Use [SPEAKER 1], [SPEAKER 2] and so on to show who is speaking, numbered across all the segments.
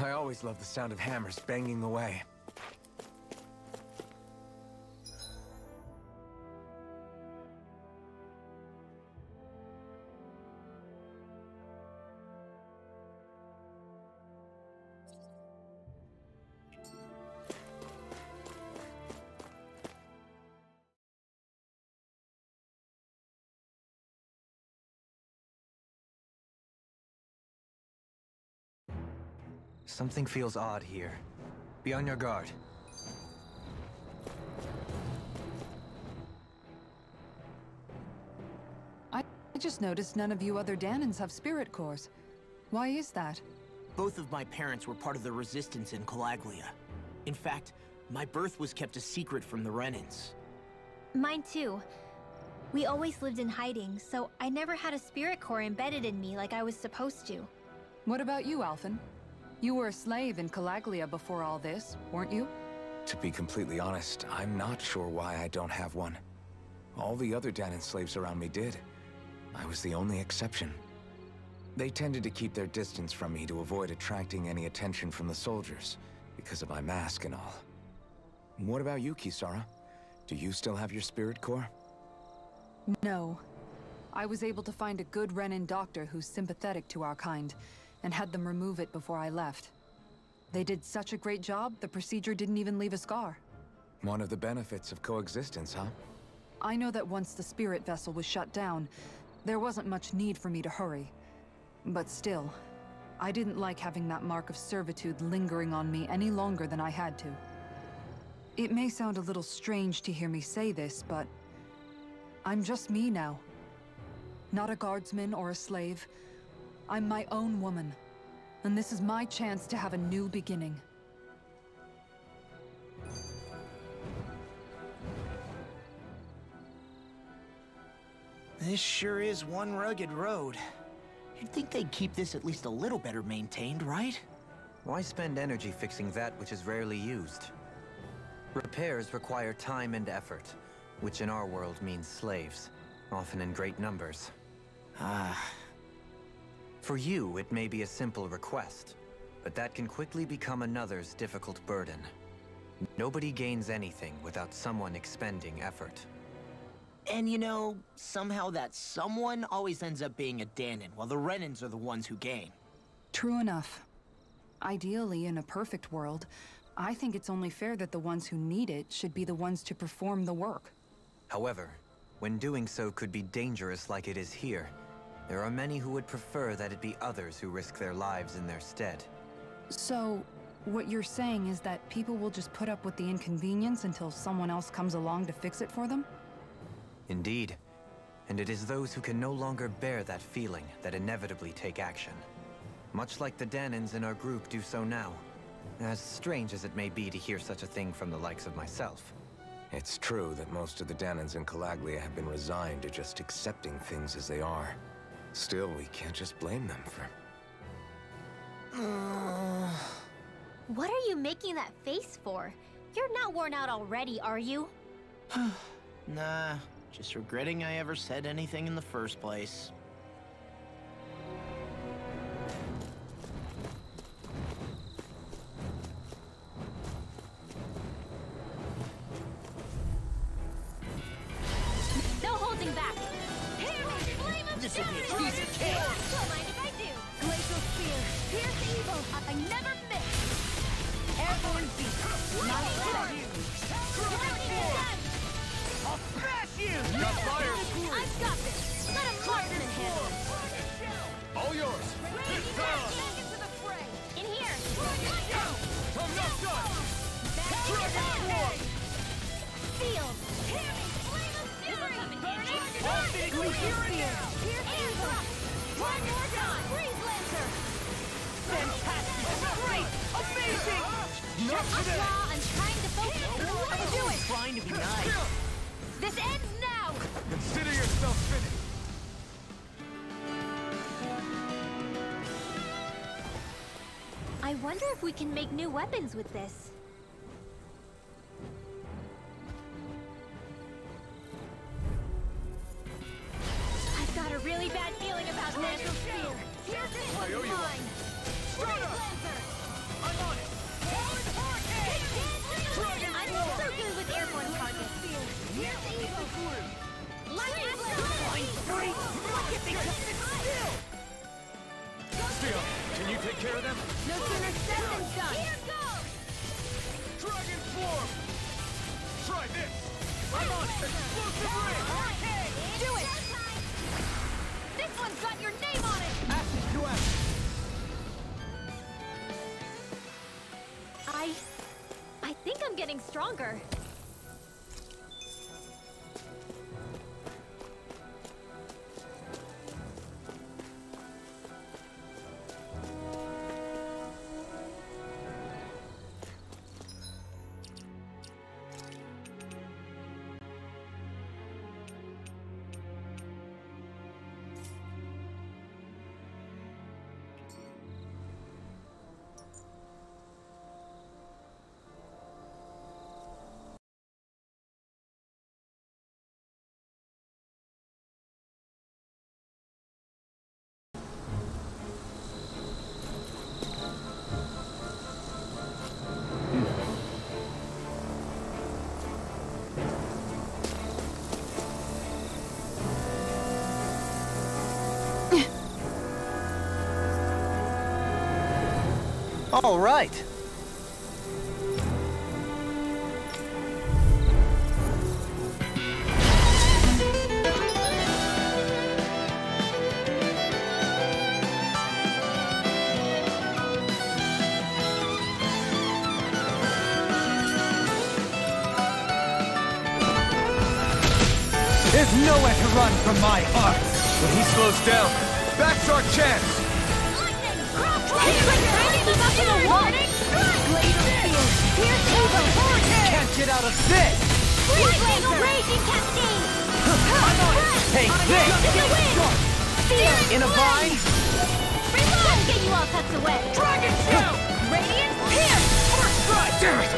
[SPEAKER 1] I always love the sound of hammers banging away.
[SPEAKER 2] Something feels odd here. Be on your guard.
[SPEAKER 3] I just noticed none of you other Dahnans have spirit cores. Why is that?
[SPEAKER 4] Both of my parents were part of the resistance in Calaglia. In fact, my birth was kept a secret from the Renans.
[SPEAKER 5] Mine too. We always lived in hiding, so I never had a spirit core embedded in me like I was supposed to.
[SPEAKER 3] What about you, Alphen? You were a slave in Calaglia before all this, weren't you?
[SPEAKER 1] To be completely honest, I'm not sure why I don't have one. All the other Dahnan slaves around me did. I was the only exception. They tended to keep their distance from me to avoid attracting any attention from the soldiers, because of my mask and all. What about you, Kisara? Do you still have your spirit core?
[SPEAKER 3] No. I was able to find a good Renan doctor who's sympathetic to our kind, and had them remove it before I left. They did such a great job, the procedure didn't even leave a scar.
[SPEAKER 1] One of the benefits of coexistence, huh?
[SPEAKER 3] I know that once the spirit vessel was shut down, there wasn't much need for me to hurry. But still, I didn't like having that mark of servitude lingering on me any longer than I had to. It may sound a little strange to hear me say this, but... I'm just me now. Not a guardsman or a slave. I'm my own woman. And this is my chance to have a new beginning.
[SPEAKER 4] This sure is one rugged road. You'd think they'd keep this at least a little better maintained, right?
[SPEAKER 2] Why spend energy fixing that which is rarely used? Repairs require time and effort, which in our world means slaves, often in great numbers.
[SPEAKER 4] Ah.
[SPEAKER 2] For you, it may be a simple request, but that can quickly become another's difficult burden. Nobody gains anything without someone expending effort.
[SPEAKER 4] And you know, somehow that someone always ends up being a Dahnan, while the Renans are the ones who gain.
[SPEAKER 3] True enough. Ideally, in a perfect world, I think it's only fair that the ones who need it should be the ones to perform the work.
[SPEAKER 2] However, when doing so could be dangerous like it is here, there are many who would prefer that it be others who risk their lives in their stead.
[SPEAKER 3] So, what you're saying is that people will just put up with the inconvenience until someone else comes along to fix it for them?
[SPEAKER 2] Indeed. And it is those who can no longer bear that feeling that inevitably take action. Much like the Dahnans in our group do so now. As strange as it may be to hear such a thing from the likes of myself.
[SPEAKER 1] It's true that most of the Dahnans in Calaglia have been resigned to just accepting things as they are. Still, we can't just blame them for...
[SPEAKER 5] What are you making that face for? You're not worn out already, are you?
[SPEAKER 4] Nah, just regretting I ever said anything in the first place. Be a piece of cake.
[SPEAKER 5] Don't mind if I do! Glacial spear, pierce evil, I never miss! Airborne beast, not today!
[SPEAKER 4] I'll smash you!
[SPEAKER 1] Got fire!
[SPEAKER 5] I've got this! Let a marksman handle!
[SPEAKER 1] All yours!
[SPEAKER 5] The fray! In here!
[SPEAKER 1] I'm not done!
[SPEAKER 5] Field! Hear me! Not!
[SPEAKER 4] I'm trying to focus!
[SPEAKER 5] This ends now! Consider yourself finished! I
[SPEAKER 4] wonder if we
[SPEAKER 1] can make
[SPEAKER 5] new weapons with this. Really bad feeling about natural.
[SPEAKER 4] Here's this one. mine.
[SPEAKER 5] I'm on it!
[SPEAKER 1] Forward Hurricane! Dragon
[SPEAKER 5] I'm can you take care of them? No sooner said than done. Here goes! Dragon form! Try this! I'm on explosive ring!
[SPEAKER 1] Do it! I...
[SPEAKER 5] I think I'm getting stronger.
[SPEAKER 2] All right.
[SPEAKER 1] There's nowhere to run from my art. When he slows down, that's our chance.
[SPEAKER 5] Lightning! Cross up to the wall! Blade! Pierce Evil!
[SPEAKER 2] Can't get out of this!
[SPEAKER 5] Lightning! Raging Cascade!
[SPEAKER 2] Take this!
[SPEAKER 5] In the wind! Fear!
[SPEAKER 2] In a vine?
[SPEAKER 5] Reload! Get you all tucked away! Dragon Shout! Radiant Pierce! First strike!
[SPEAKER 1] Damn it!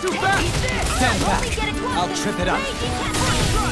[SPEAKER 1] Too fast!
[SPEAKER 2] Stand back.
[SPEAKER 5] get it closer.
[SPEAKER 2] I'll trip it up.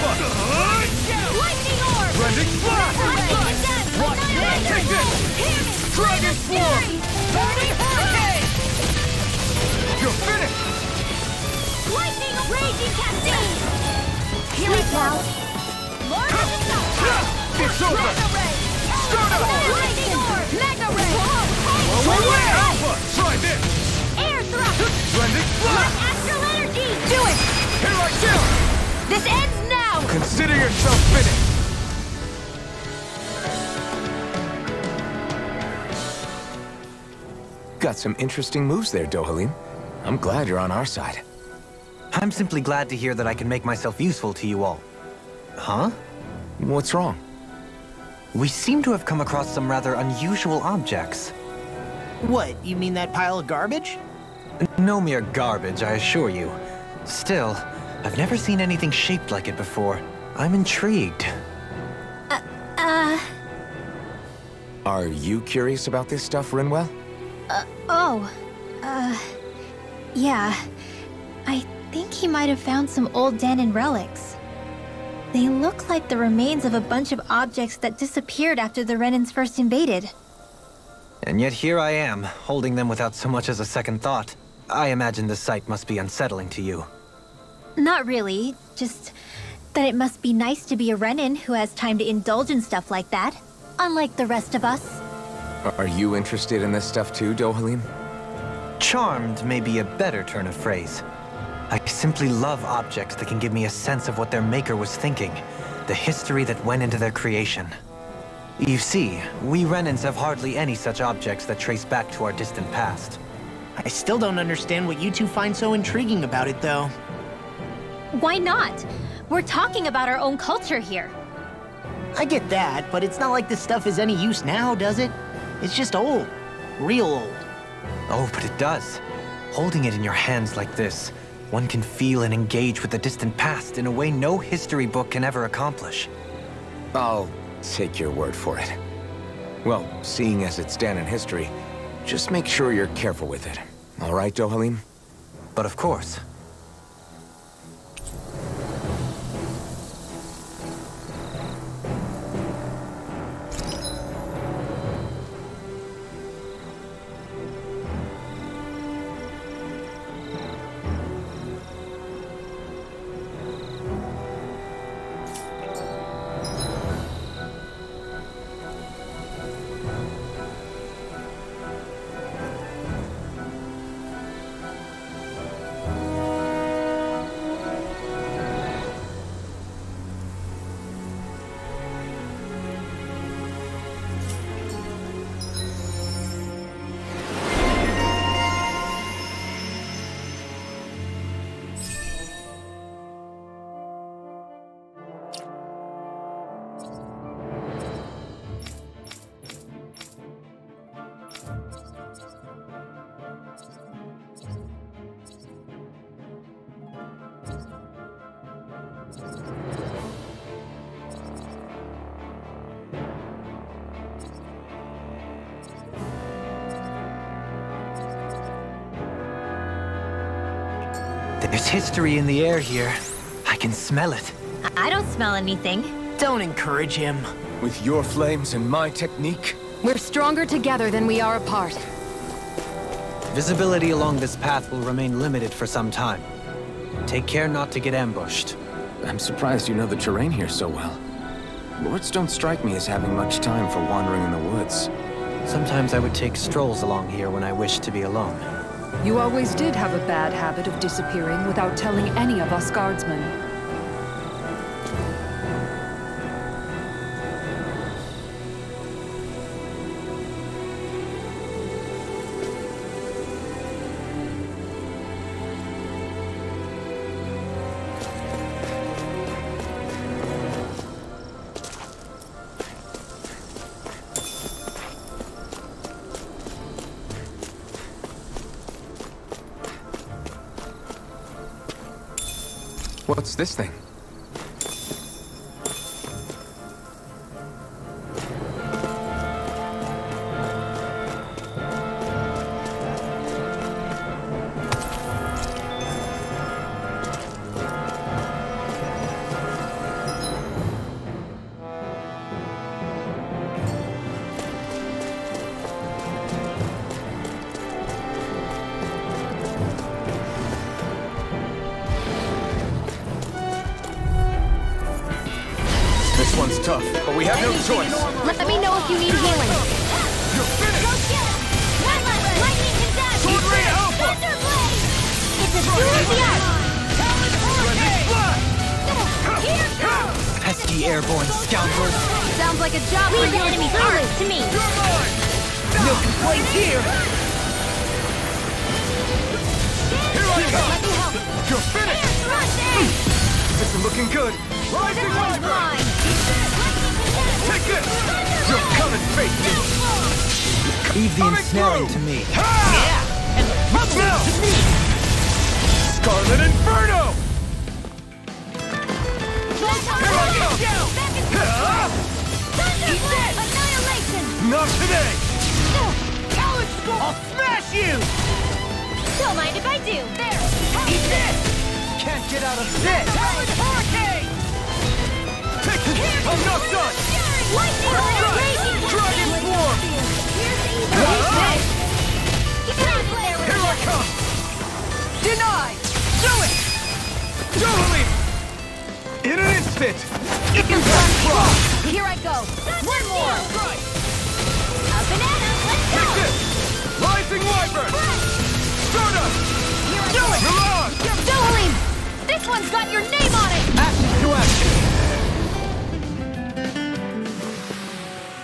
[SPEAKER 1] Rain Alpha! Rending Blast! Take this! Dragon Form! You're finished!
[SPEAKER 5] Lightning Raging Cascade! Here it now! Lord of the South!
[SPEAKER 1] It's over! Start up!
[SPEAKER 5] Lightning Orb! Mega Ray!
[SPEAKER 1] Sword Rain Alpha! Try this!
[SPEAKER 5] Air Thrust!
[SPEAKER 1] Rending Blast!
[SPEAKER 5] Astral Energy! Do it!
[SPEAKER 1] Here I come!
[SPEAKER 5] This ends!
[SPEAKER 1] Consider yourself finished! Got some interesting moves there, Dohalim. I'm glad you're on our side.
[SPEAKER 2] I'm simply glad to hear that I can make myself useful to you all. Huh?
[SPEAKER 1] What's wrong?
[SPEAKER 2] We seem to have come across some rather unusual objects.
[SPEAKER 4] What, you mean that pile of garbage?
[SPEAKER 2] No mere garbage, I assure you. Still, I've never seen anything shaped like it before. I'm intrigued.
[SPEAKER 5] Uh,
[SPEAKER 1] Are you curious about this stuff, Rinwell?
[SPEAKER 6] Oh, uh, yeah. I think he might have found some old Dahnan relics. They look like the remains of a bunch of objects that disappeared after the Renans first invaded.
[SPEAKER 2] And yet here I am, holding them without so much as a second thought. I imagine the sight must be unsettling to you.
[SPEAKER 6] Not really, just that it must be nice to be a Renan who has time to indulge in stuff like that, unlike the rest of us.
[SPEAKER 1] Are you interested in this stuff too, Dohalim?
[SPEAKER 2] Charmed may be a better turn of phrase. I simply love objects that can give me a sense of what their maker was thinking, the history that went into their creation. You see, we Renans have hardly any such objects that trace back to our distant past.
[SPEAKER 4] I still don't understand what you two find so intriguing about it, though.
[SPEAKER 6] Why not? We're talking about our own culture here.
[SPEAKER 4] I get that, but it's not like this stuff is any use now, does it? It's just old. Real old.
[SPEAKER 2] Oh, but it does. Holding it in your hands like this, one can feel and engage with the distant past in a way no history book can ever accomplish.
[SPEAKER 1] I'll take your word for it. Well, seeing as it's Dahnan history, just make sure you're careful with it. All right, Dohalim?
[SPEAKER 2] But of course, mystery in the air here. I can smell it.
[SPEAKER 6] I don't smell anything.
[SPEAKER 4] Don't encourage him.
[SPEAKER 1] With your flames and my technique?
[SPEAKER 5] We're stronger together than we are apart.
[SPEAKER 2] Visibility along this path will remain limited for some time. Take care not to get ambushed.
[SPEAKER 1] I'm surprised you know the terrain here so well. Lords don't strike me as having much time for wandering in the woods.
[SPEAKER 2] Sometimes I would take strolls along here when I wished to be alone.
[SPEAKER 3] You always did have a bad habit of disappearing without telling any of us guardsmen.
[SPEAKER 1] this thing?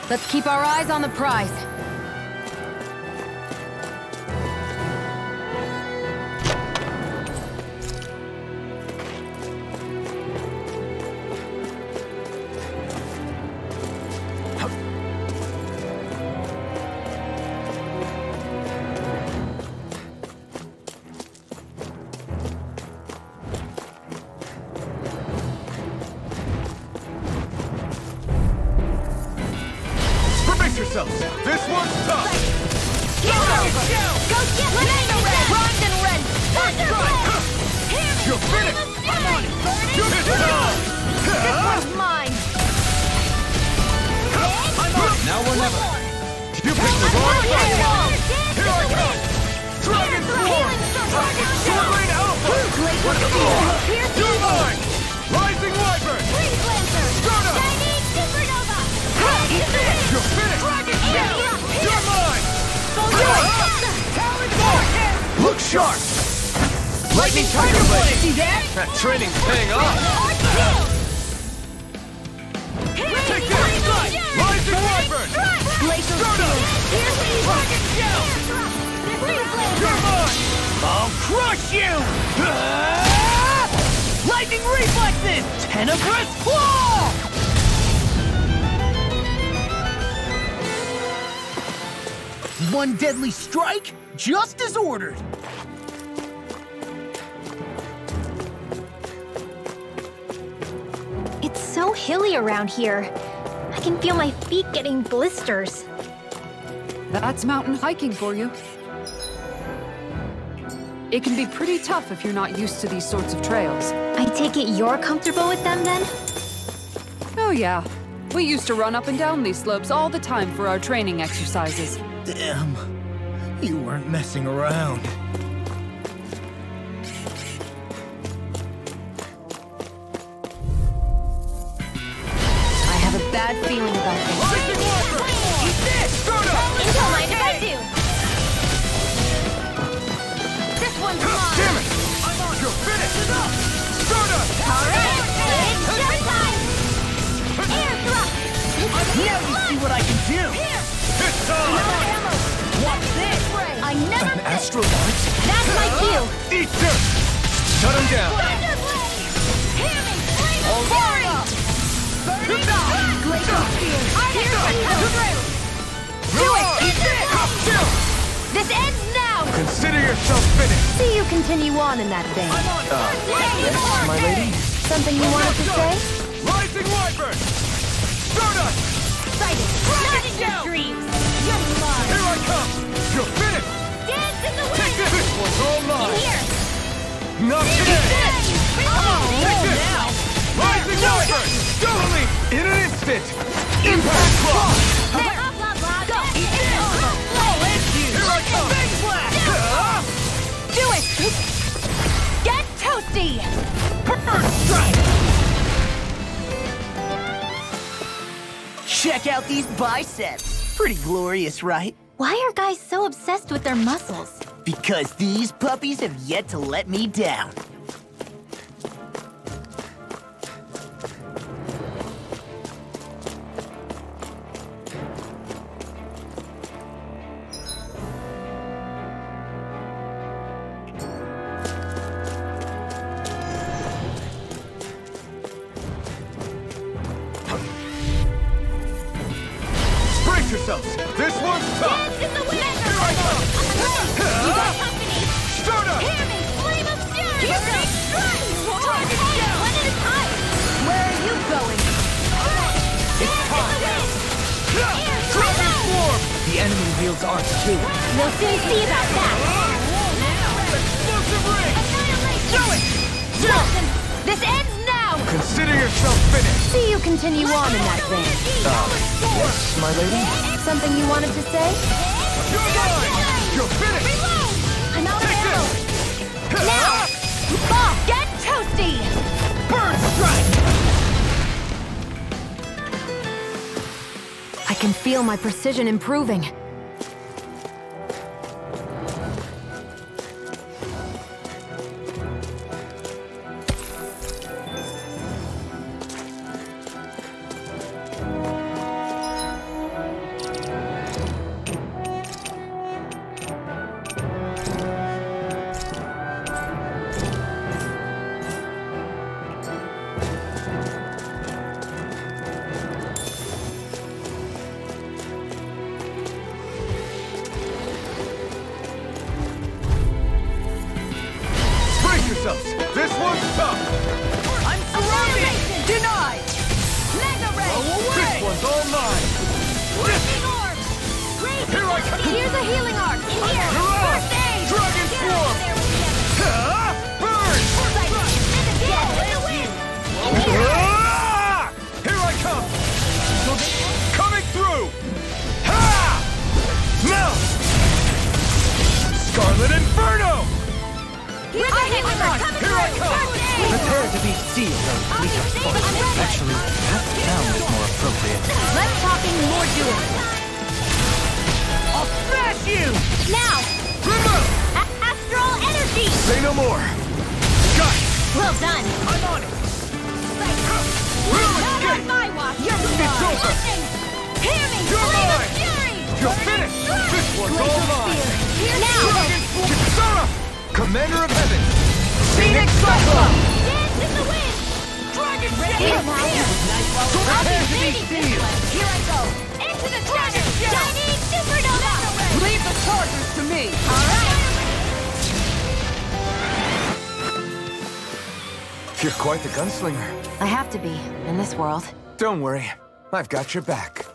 [SPEAKER 5] Let's keep our eyes on the prize.
[SPEAKER 6] monsters.
[SPEAKER 3] That's mountain hiking for you. It can be pretty tough if you're not used to these sorts of trails.
[SPEAKER 7] I take it you're comfortable with them then?
[SPEAKER 3] Oh yeah. We used to run up and down these slopes all the time for our training exercises.
[SPEAKER 4] Damn. You weren't messing around.
[SPEAKER 5] Do
[SPEAKER 1] it! Eat
[SPEAKER 5] this! This ends now.
[SPEAKER 1] Consider yourself finished!
[SPEAKER 5] See you continue on in that vein.
[SPEAKER 4] Yes, my lady?
[SPEAKER 5] Something you wanted to say?
[SPEAKER 1] Rising Wyvern! Stardust!
[SPEAKER 5] Excited. Not in your dreams. You're mine.
[SPEAKER 1] Here I come! You're finished!
[SPEAKER 5] Dance in the
[SPEAKER 1] Take
[SPEAKER 5] wind.
[SPEAKER 1] this! This one's all
[SPEAKER 5] In
[SPEAKER 1] mine!
[SPEAKER 5] here.
[SPEAKER 1] Not today! Take this!
[SPEAKER 5] now.
[SPEAKER 1] Rising Wyvern! Totally! In an instant! Impact Claw!
[SPEAKER 5] Blah, blah, blah. Go. It's over.
[SPEAKER 1] Here I come! Ah!
[SPEAKER 5] Do it. Get toasty.
[SPEAKER 4] Check out these biceps. Pretty glorious, right?
[SPEAKER 7] Why are guys so obsessed with their muscles?
[SPEAKER 4] Because these puppies have yet to let me down.
[SPEAKER 5] Precision improving.
[SPEAKER 4] Prepare to be sealed on Actually, that sound is more appropriate.
[SPEAKER 5] Less talking, more doing.
[SPEAKER 4] I'll smash you!
[SPEAKER 5] Now!
[SPEAKER 1] Remote!
[SPEAKER 5] A- astral energy!
[SPEAKER 1] Say no more! Got it!
[SPEAKER 5] Well done!
[SPEAKER 4] I'm on it!
[SPEAKER 1] Will
[SPEAKER 5] Not on
[SPEAKER 1] escape!
[SPEAKER 5] my watch! You're
[SPEAKER 1] It's over!
[SPEAKER 5] Listen! Hear me!
[SPEAKER 1] You're
[SPEAKER 5] Flame
[SPEAKER 1] mine!
[SPEAKER 5] fury!
[SPEAKER 1] You're finished! This one's all mine!
[SPEAKER 5] Here now!
[SPEAKER 1] Kisara! Commander of Heaven!
[SPEAKER 4] Phoenix Cyclone!
[SPEAKER 5] Dance in the wind! Dragon Here now! I'll be
[SPEAKER 4] Prepare to be
[SPEAKER 5] waiting this
[SPEAKER 4] sealed!
[SPEAKER 5] Here I go! Into the dragon! Chinese supernova!
[SPEAKER 3] Leave the chargers to me!
[SPEAKER 5] Alright!
[SPEAKER 1] You're quite the gunslinger.
[SPEAKER 5] I have to be, in this world.
[SPEAKER 1] Don't worry. I've got your back.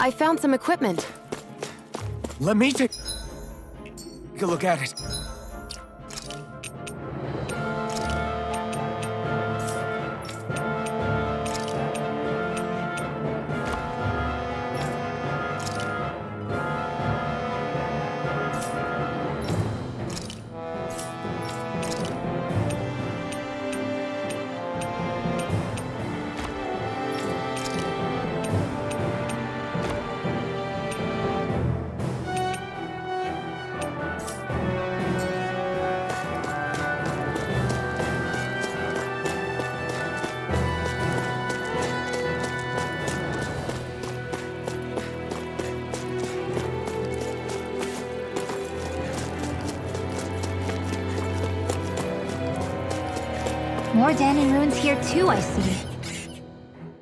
[SPEAKER 5] I found some equipment.
[SPEAKER 1] Let me take a look at it.
[SPEAKER 6] Dahnan ruins here too, I see.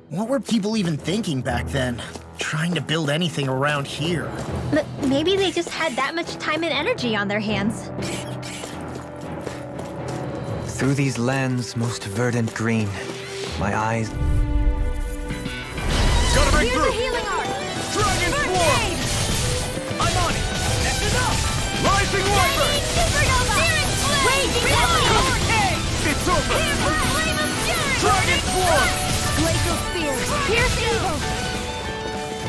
[SPEAKER 8] What were people even thinking back then? Trying to build anything around here.
[SPEAKER 6] M maybe they just had that much time and energy on their hands.
[SPEAKER 2] Through these lands most verdant green, my eyes
[SPEAKER 1] Gotta break
[SPEAKER 5] Here's the healing art!
[SPEAKER 1] Dragon
[SPEAKER 5] First
[SPEAKER 1] Swarm!
[SPEAKER 5] aid!
[SPEAKER 1] I'm on it! That's enough! Rising Wyvern!
[SPEAKER 5] Supernova! Raging Cascade!
[SPEAKER 1] It's over!
[SPEAKER 5] Flame of Fury!
[SPEAKER 1] Dragon Swarm!
[SPEAKER 5] Glacial Spear! Pierce Evil!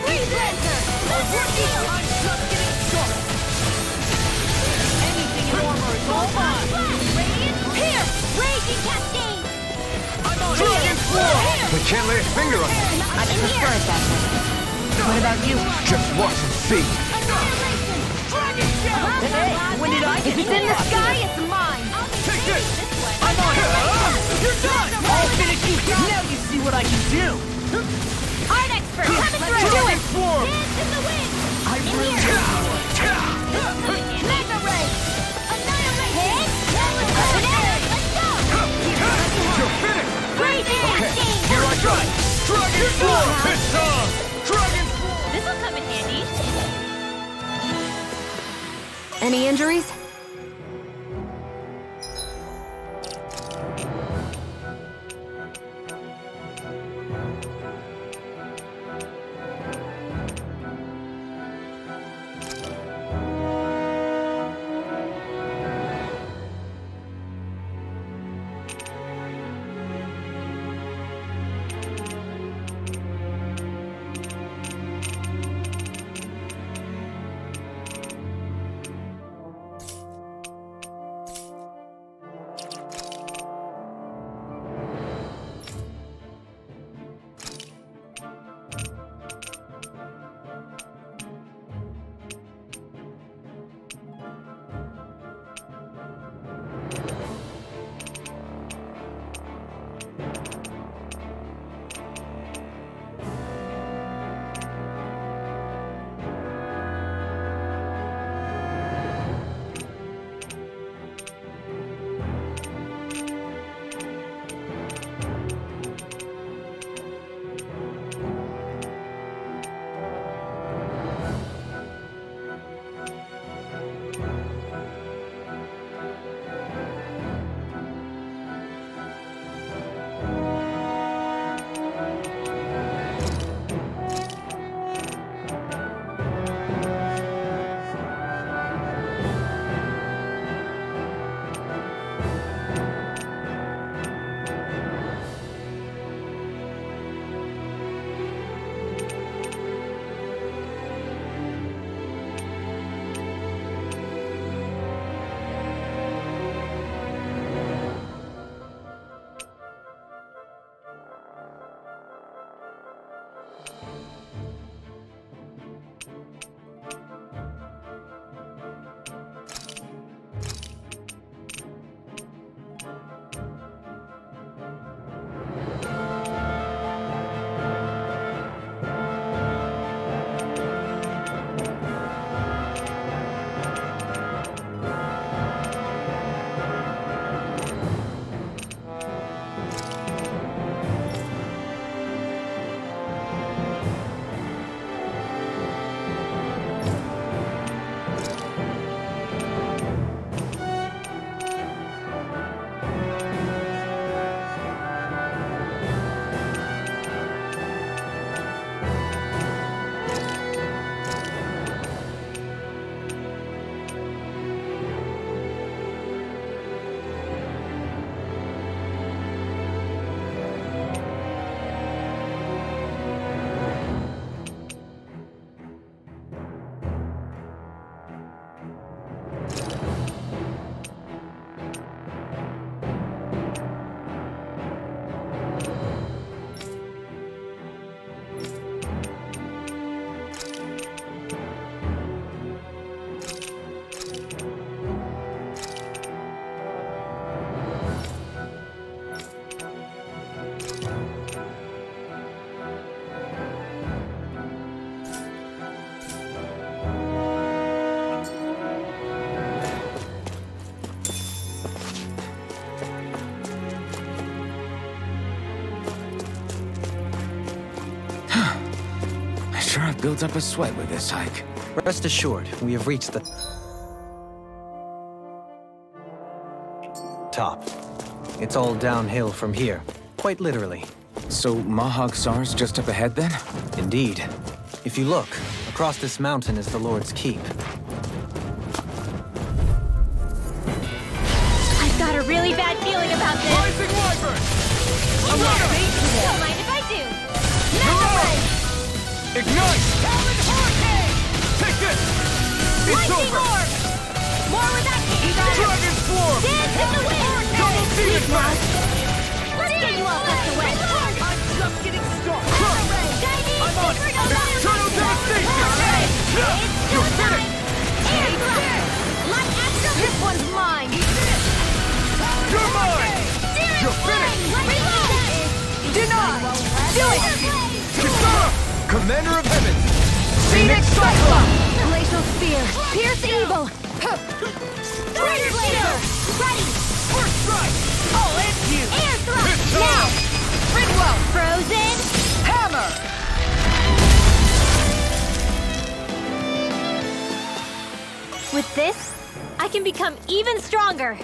[SPEAKER 5] Freeze Lancer! Ordeal! I'm just getting started! Anything in armor is all mine! Radiant Pierce! Raging Cascade!
[SPEAKER 1] I'm on Dragon Swarm! We can't lay a finger on it.
[SPEAKER 5] I prefer it that way. What about you?
[SPEAKER 1] Just watch and see.
[SPEAKER 5] Annihilation! Dragon Shell! Hey, when did I If it's in the sky, it's mine!
[SPEAKER 1] Take this!
[SPEAKER 5] I'm on it!
[SPEAKER 1] You're done!
[SPEAKER 5] I'll finish you! Now you see what I can do! Art expert, coming through! Do it! In the wind! I in here! Mega Ray! Annihilate! Let's go!
[SPEAKER 1] You're finished!
[SPEAKER 5] Great
[SPEAKER 1] Okay, here I!
[SPEAKER 5] This'll come in handy. Any injuries?
[SPEAKER 1] Builds up a sweat with this hike.
[SPEAKER 2] Rest assured, we have reached the top. It's all downhill from here, quite literally.
[SPEAKER 1] So Mahag Saar's just up ahead then?
[SPEAKER 2] Indeed. If you look, across this mountain is the Lord's Keep.
[SPEAKER 5] I've got a really bad feeling about this.
[SPEAKER 9] Rising Wyvern!
[SPEAKER 5] I'm not Don't mind if I do. Mega Ray!
[SPEAKER 9] Ignite! Commander of Heaven!
[SPEAKER 3] Phoenix Cyclone!
[SPEAKER 5] Glacial Spear! Pierce Evil! Ready!
[SPEAKER 9] Strike! You!
[SPEAKER 5] Air Thrust! Now! Frozen!
[SPEAKER 3] Hammer!
[SPEAKER 5] With this, I can become even stronger!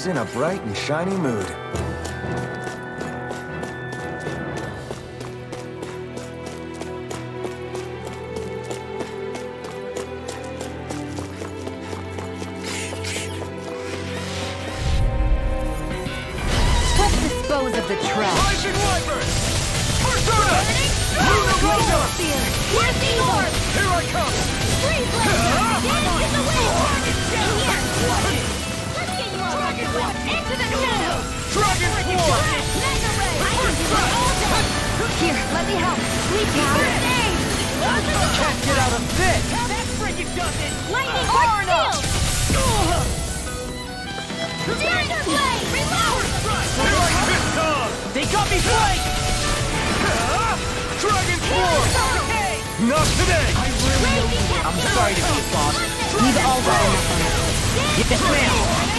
[SPEAKER 1] Well, in a bright and shiny mood.
[SPEAKER 3] Let's dispose of the trash.
[SPEAKER 9] Rising Wyvern! Persona! Lunar Roller!
[SPEAKER 5] Lightning Orb!
[SPEAKER 9] Here I come!
[SPEAKER 5] Freeze Laser! Dance in the wind! In here! Let's get you all tucked away! Into the shadows!
[SPEAKER 9] Dragon Swarm!
[SPEAKER 5] Mega Ray! I can do it all day!
[SPEAKER 3] Here, let me help.
[SPEAKER 5] Sleep First Aid!
[SPEAKER 4] Can't get out of this! That freaking does it!
[SPEAKER 5] Lightning Orb Shield! Thunder Blade! Reload!
[SPEAKER 9] This!
[SPEAKER 4] They got me flanked!
[SPEAKER 9] Dragon! Not today!
[SPEAKER 4] I'm sorry to be a boss.
[SPEAKER 5] We've all got enough on
[SPEAKER 4] Yes, ma'am!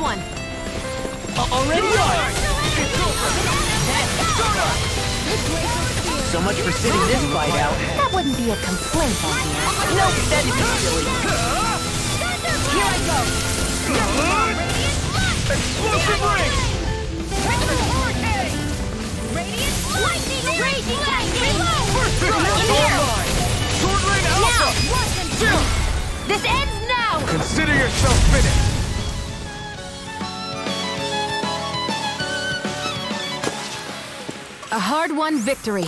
[SPEAKER 5] one! Uh,
[SPEAKER 4] already on! So much for sitting this fight out.
[SPEAKER 3] That wouldn't be a complaint, I hear.
[SPEAKER 4] Nope, that'd be silly.
[SPEAKER 5] Here I go!
[SPEAKER 9] Explosive ring!
[SPEAKER 5] Radiant Lightning Raging Lightning!
[SPEAKER 9] First
[SPEAKER 5] In
[SPEAKER 9] Pistol
[SPEAKER 5] here!
[SPEAKER 9] online! Sword Rain
[SPEAKER 5] Now!
[SPEAKER 9] Alpha!
[SPEAKER 5] This ends now!
[SPEAKER 9] Consider yourself finished!
[SPEAKER 5] A hard-won victory.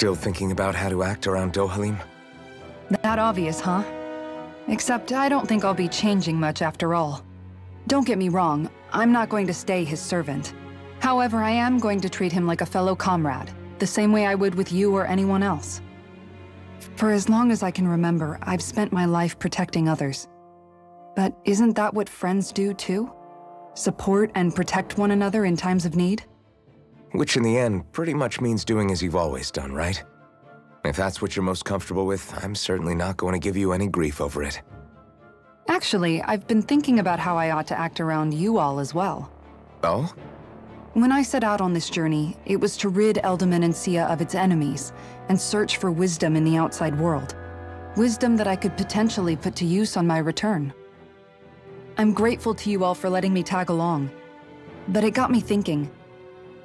[SPEAKER 1] Still thinking about how to act around Dohalim?
[SPEAKER 3] That obvious, huh? Except I don't think I'll be changing much after all. Don't get me wrong, I'm not going to stay his servant. However, I am going to treat him like a fellow comrade, the same way I would with you or anyone else. For as long as I can remember, I've spent my life protecting others. But isn't that what friends do too? Support and protect one another in times of need?
[SPEAKER 1] Which in the end pretty much means doing as you've always done, right? If that's what you're most comfortable with, I'm certainly not going to give you any grief over it.
[SPEAKER 3] Actually, I've been thinking about how I ought to act around you all as well.
[SPEAKER 1] Oh?
[SPEAKER 3] When I set out on this journey, it was to rid Eldaman and Sia of its enemies and search for wisdom in the outside world. Wisdom that I could potentially put to use on my return. I'm grateful to you all for letting me tag along. But it got me thinking,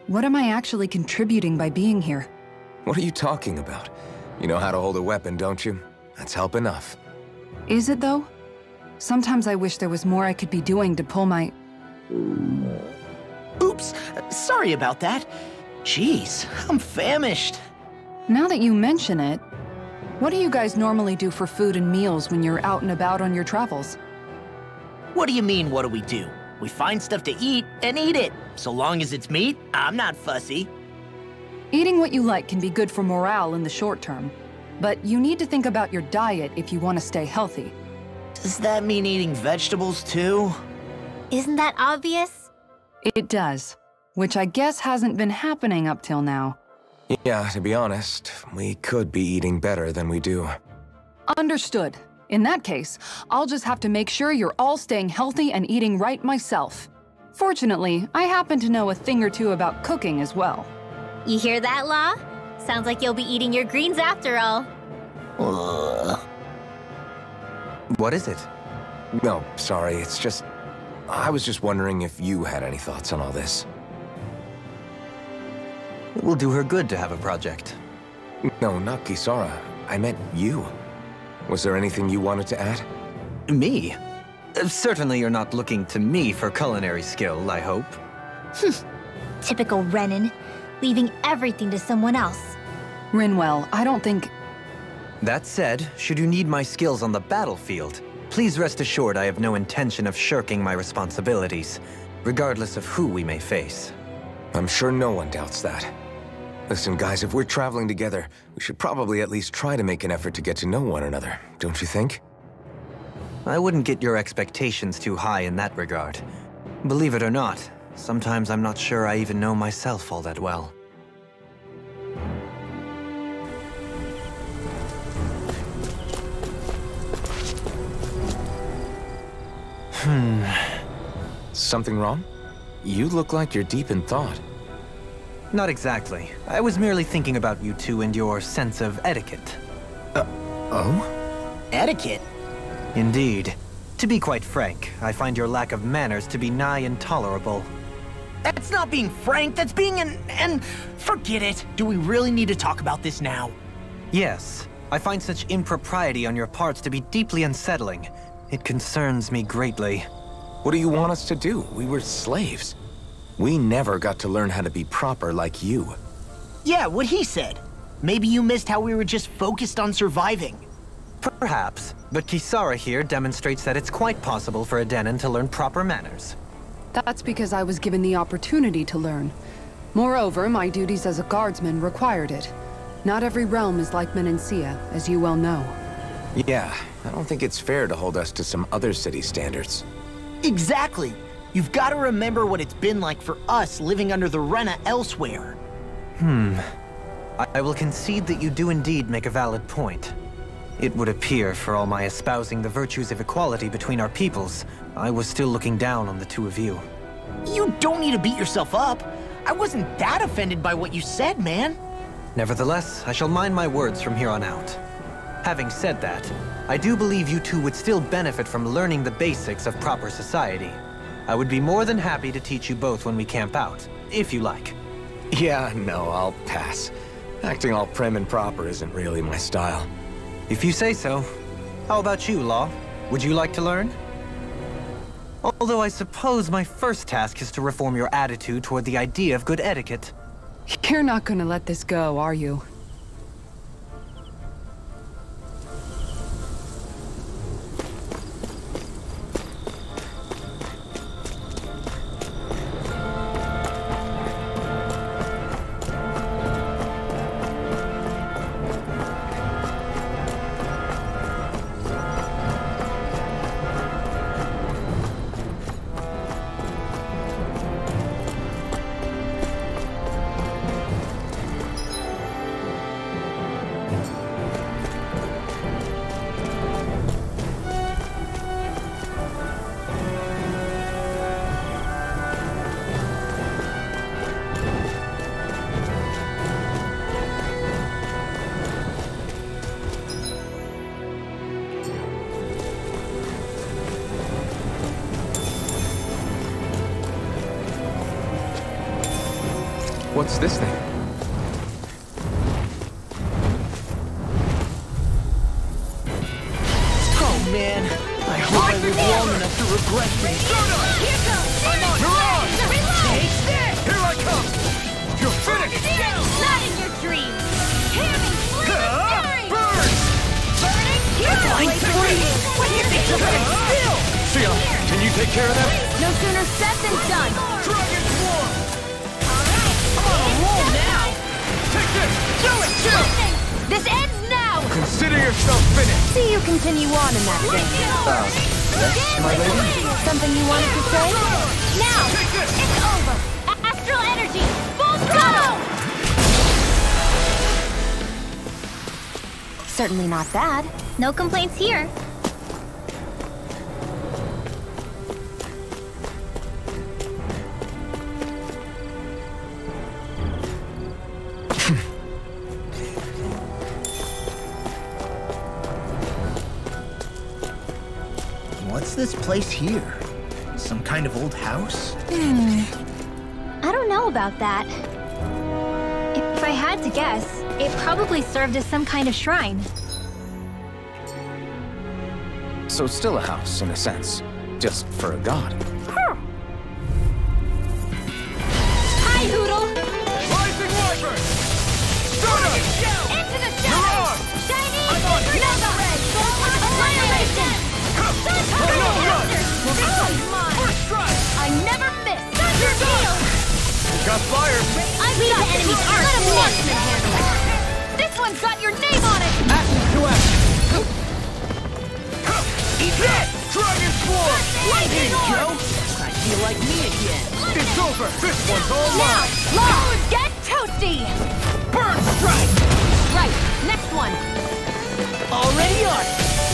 [SPEAKER 3] what am I actually contributing by being here?
[SPEAKER 1] What are you talking about? You know how to hold a weapon, don't you? That's help enough.
[SPEAKER 3] Is it though? Sometimes I wish there was more I could be doing to pull my...
[SPEAKER 4] Oops, sorry about that. Jeez, I'm famished.
[SPEAKER 3] Now that you mention it, what do you guys normally do for food and meals when you're out and about on your travels?
[SPEAKER 4] What do you mean, what do we do? We find stuff to eat and eat it. So long as it's meat, I'm not fussy.
[SPEAKER 3] Eating what you like can be good for morale in the short term, but you need to think about your diet if you want to stay healthy.
[SPEAKER 4] Does that mean eating vegetables too?
[SPEAKER 6] Isn't that obvious?
[SPEAKER 3] It does, which I guess hasn't been happening up till now.
[SPEAKER 1] Yeah, to be honest, we could be eating better than we do.
[SPEAKER 3] Understood. In that case, I'll just have to make sure you're all staying healthy and eating right myself. Fortunately, I happen to know a thing or two about cooking as well.
[SPEAKER 6] You hear that, Law? Sounds like you'll be eating your greens after all.
[SPEAKER 4] Ugh.
[SPEAKER 2] What is it?
[SPEAKER 1] No, sorry, it's just... I was just wondering if you had any thoughts on all this.
[SPEAKER 2] It will do her good to have a project.
[SPEAKER 1] No, not Kisara. I meant you. Was there anything you wanted to add?
[SPEAKER 2] Me? Certainly you're not looking to me for culinary skill, I hope. Hmm.
[SPEAKER 6] Typical Renan, leaving everything to someone else.
[SPEAKER 3] Rinwell, I don't think...
[SPEAKER 2] That said, should you need my skills on the battlefield, please rest assured I have no intention of shirking my responsibilities, regardless of who we may face.
[SPEAKER 1] I'm sure no one doubts that. Listen, guys, if we're traveling together, we should probably at least try to make an effort to get to know one another, don't you think?
[SPEAKER 2] I wouldn't get your expectations too high in that regard. Believe it or not, sometimes I'm not sure I even know myself all that well. Hmm.
[SPEAKER 1] Something wrong? You look like you're deep in thought.
[SPEAKER 2] Not exactly. I was merely thinking about you two and your sense of etiquette.
[SPEAKER 1] Uh, oh?
[SPEAKER 4] Etiquette?
[SPEAKER 2] Indeed. To be quite frank, I find your lack of manners to be nigh intolerable.
[SPEAKER 4] That's not being frank, that's being an... and... Forget it. Do we really need to talk about this now?
[SPEAKER 2] Yes. I find such impropriety on your parts to be deeply unsettling. It concerns me greatly.
[SPEAKER 1] What do you want us to do? We were slaves. We never got to learn how to be proper like you.
[SPEAKER 4] Yeah, what he said. Maybe you missed how we were just focused on surviving.
[SPEAKER 2] Perhaps, but Kisara here demonstrates that it's quite possible for a Dahnan to learn proper manners.
[SPEAKER 3] That's because I was given the opportunity to learn. Moreover, my duties as a guardsman required it. Not every realm is like Menancia, as you well know.
[SPEAKER 1] Yeah, I don't think it's fair to hold us to some other city standards.
[SPEAKER 4] Exactly. You've got to remember what it's been like for us living under the Rena elsewhere.
[SPEAKER 2] Hmm. I, I will concede that you do indeed make a valid point. It would appear, for all my espousing the virtues of equality between our peoples, I was still looking down on the two of you.
[SPEAKER 4] You don't need to beat yourself up. I wasn't that offended by what you said, man.
[SPEAKER 2] Nevertheless, I shall mind my words from here on out. Having said that, I do believe you two would still benefit from learning the basics of proper society. I would be more than happy to teach you both when we camp out, if you like.
[SPEAKER 1] Yeah, no, I'll pass. Acting all prim and proper isn't really my style.
[SPEAKER 2] If you say so. How about you, Law? Would you like to learn? Although I suppose my first task is to reform your attitude toward the idea of good etiquette.
[SPEAKER 3] You're not gonna let this go, are
[SPEAKER 5] you? Not bad.
[SPEAKER 6] No complaints here.
[SPEAKER 8] What's this place here? Some kind of old house? Hmm.
[SPEAKER 6] I don't know about that. If I had to guess, it probably served as some kind of shrine.
[SPEAKER 1] So still a house, in a sense. Just for a god.
[SPEAKER 5] Hi, Hoodle!
[SPEAKER 1] Rising Wyvern! Stardust!
[SPEAKER 5] Into the shadows! Shiny! Mega Ray! Annihilation! This one's mine! I never miss! Thunder Shield!
[SPEAKER 1] Got fire!
[SPEAKER 5] I've got enemies aren't Let a marksman! This one's got your name on it!
[SPEAKER 1] Action to action! Eat that! Dragon Swarm!
[SPEAKER 5] Lightning
[SPEAKER 4] Joe! I feel like me again.
[SPEAKER 1] It's over! This one's all
[SPEAKER 5] Now,
[SPEAKER 1] mine!
[SPEAKER 5] Law, get toasty!
[SPEAKER 4] Burn strike!
[SPEAKER 5] Right, next one.
[SPEAKER 4] Already on.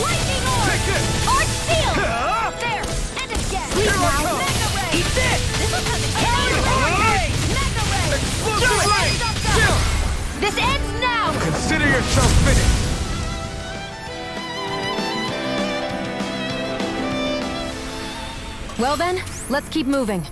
[SPEAKER 5] Lightning Orb!
[SPEAKER 1] Take this!
[SPEAKER 5] Arch Seal!
[SPEAKER 1] Ah!
[SPEAKER 5] There, and again!
[SPEAKER 1] Here I come.
[SPEAKER 5] Mega Ray!
[SPEAKER 4] Eat this!
[SPEAKER 5] This will come
[SPEAKER 1] Hey!
[SPEAKER 5] Mega Ray!
[SPEAKER 1] Explosive ray!
[SPEAKER 5] This ends now!
[SPEAKER 1] Consider yourself finished!
[SPEAKER 3] Well then, let's keep moving.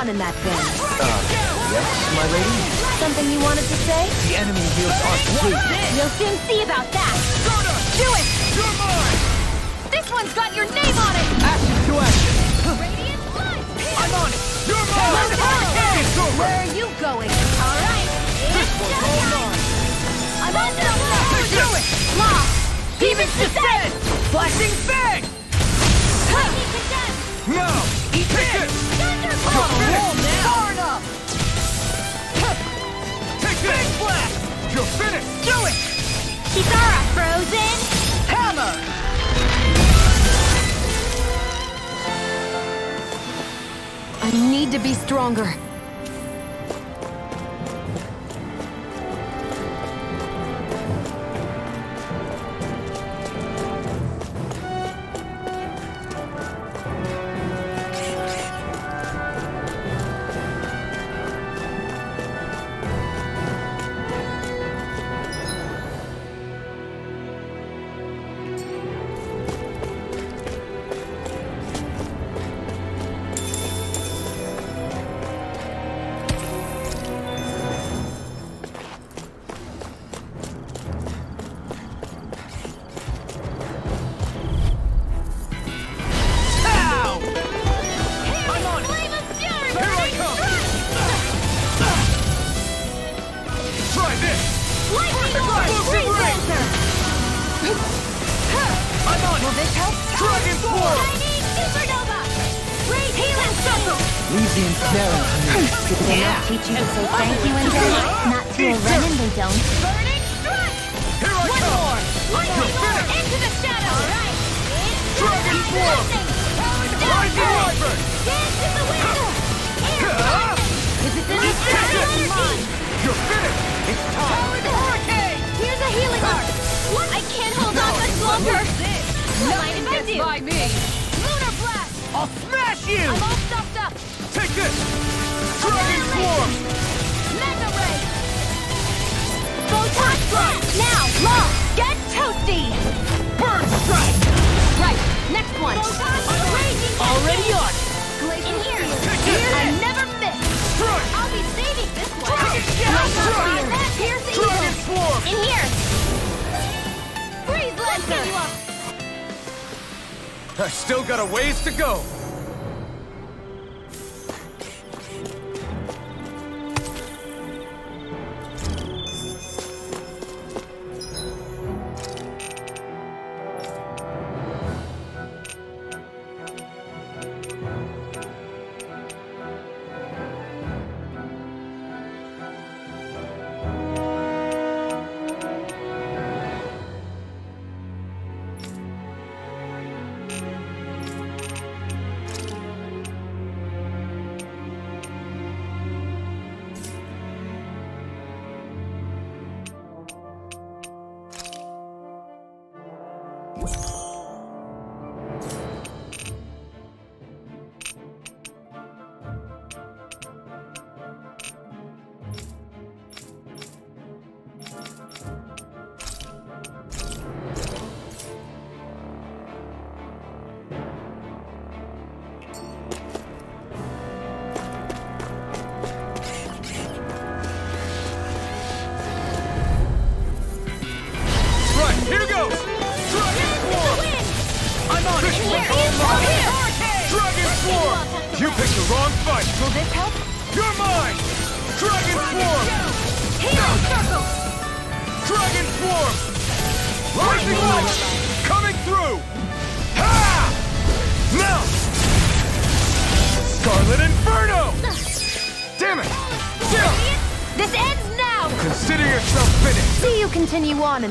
[SPEAKER 5] On in that vein.
[SPEAKER 9] Uh, yes, my lady?
[SPEAKER 5] Something you wanted to say?
[SPEAKER 9] The enemy wields our fleet!
[SPEAKER 5] We'll soon see about that! Do it!
[SPEAKER 1] You're mine!
[SPEAKER 5] This one's got your name on it!
[SPEAKER 9] Action to action!
[SPEAKER 5] Radiant blood!
[SPEAKER 9] I'm on it!
[SPEAKER 1] You're mine!
[SPEAKER 5] Where are you going? All right. This one's going on. I'm on the Do it. Lost. Demons descend.
[SPEAKER 9] Flashing fang!
[SPEAKER 5] Lightning condemned.
[SPEAKER 1] No! Take
[SPEAKER 5] enough.
[SPEAKER 1] Take!
[SPEAKER 9] Big blast!
[SPEAKER 1] You're finished!
[SPEAKER 9] Do it!
[SPEAKER 5] Frozen.
[SPEAKER 9] Hammer!
[SPEAKER 5] I need to be stronger.
[SPEAKER 9] On
[SPEAKER 5] much longer. Mind if I do?
[SPEAKER 3] By me!
[SPEAKER 5] Lunar blast.
[SPEAKER 9] I'll smash you!
[SPEAKER 5] I'm all stuffed up.
[SPEAKER 1] Take this! Dragon Swarm!
[SPEAKER 5] Mega ray. Photon blast. Now, law. Get toasty.
[SPEAKER 9] Burn strike!
[SPEAKER 5] Right. Next one.
[SPEAKER 9] Already on!
[SPEAKER 5] In here. Here. I never miss.
[SPEAKER 1] Strike!
[SPEAKER 5] I'll be saving this one.
[SPEAKER 1] Dragon Swarm!
[SPEAKER 5] That piercing
[SPEAKER 1] Dragon
[SPEAKER 5] evil.
[SPEAKER 1] Swarm!
[SPEAKER 5] In here.
[SPEAKER 1] I still got a ways to go!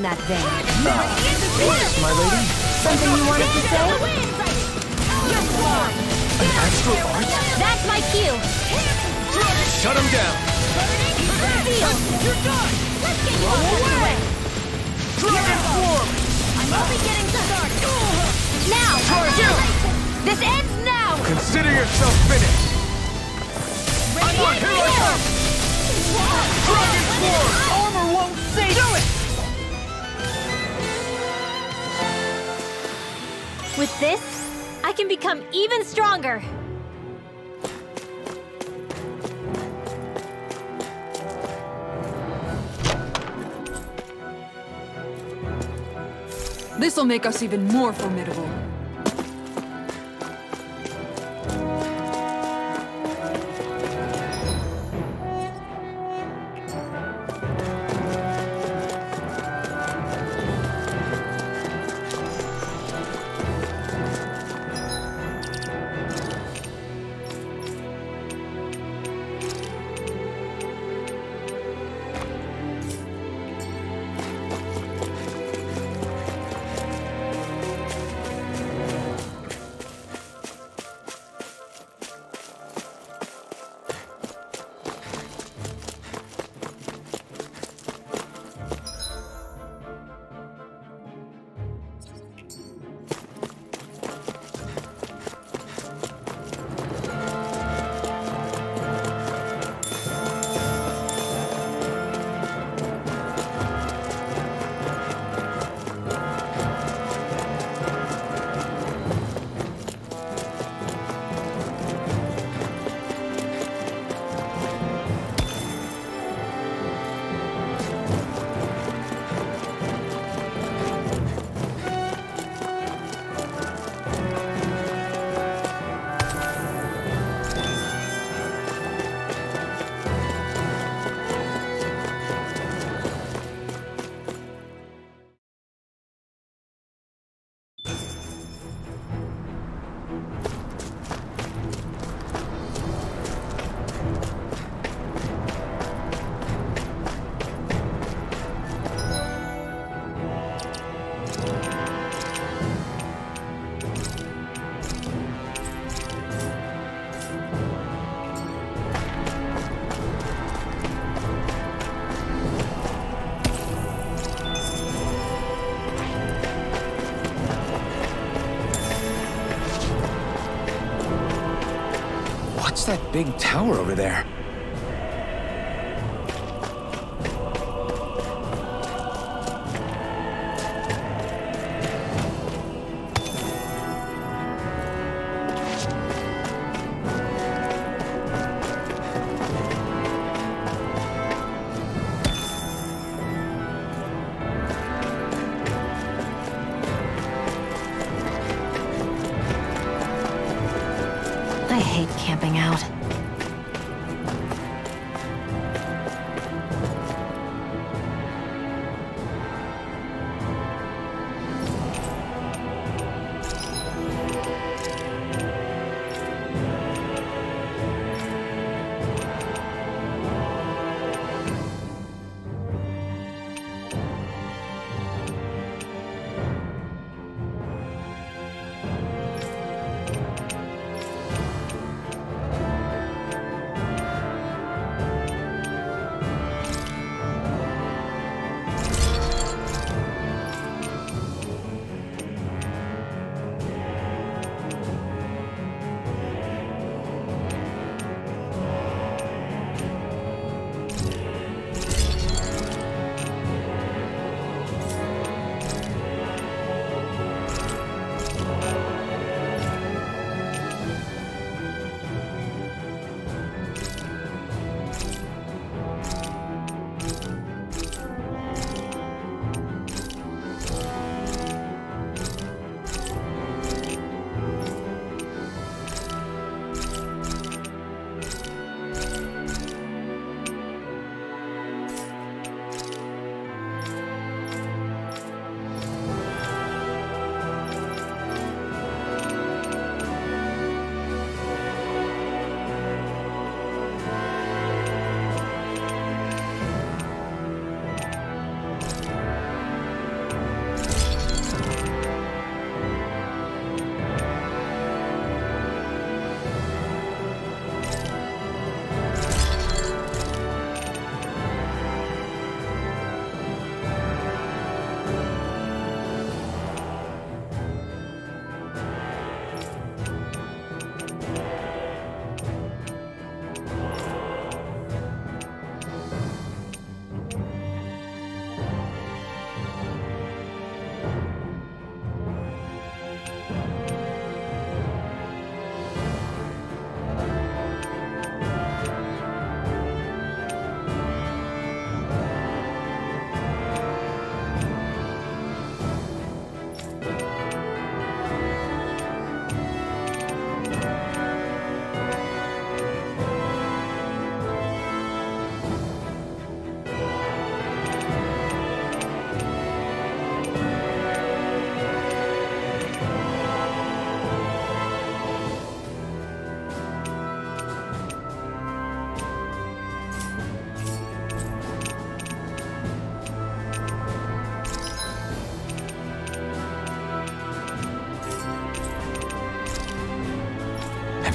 [SPEAKER 5] That vein.
[SPEAKER 9] Yes, my lady?
[SPEAKER 5] Something you wanted to say?
[SPEAKER 1] An astral art?
[SPEAKER 5] That's my cue.
[SPEAKER 1] Shut him down!
[SPEAKER 5] Seal. You're done. Let's get you off the way.
[SPEAKER 1] Dragon Swarm!
[SPEAKER 5] I'm only getting started. Now. This ends now.
[SPEAKER 1] Consider yourself finished!
[SPEAKER 5] Radiant
[SPEAKER 1] Here I come! Dragon Swarm!
[SPEAKER 5] With this, I can become even stronger.
[SPEAKER 3] This'll make us even more formidable.
[SPEAKER 1] Big tower over there?
[SPEAKER 5] I hate camping out.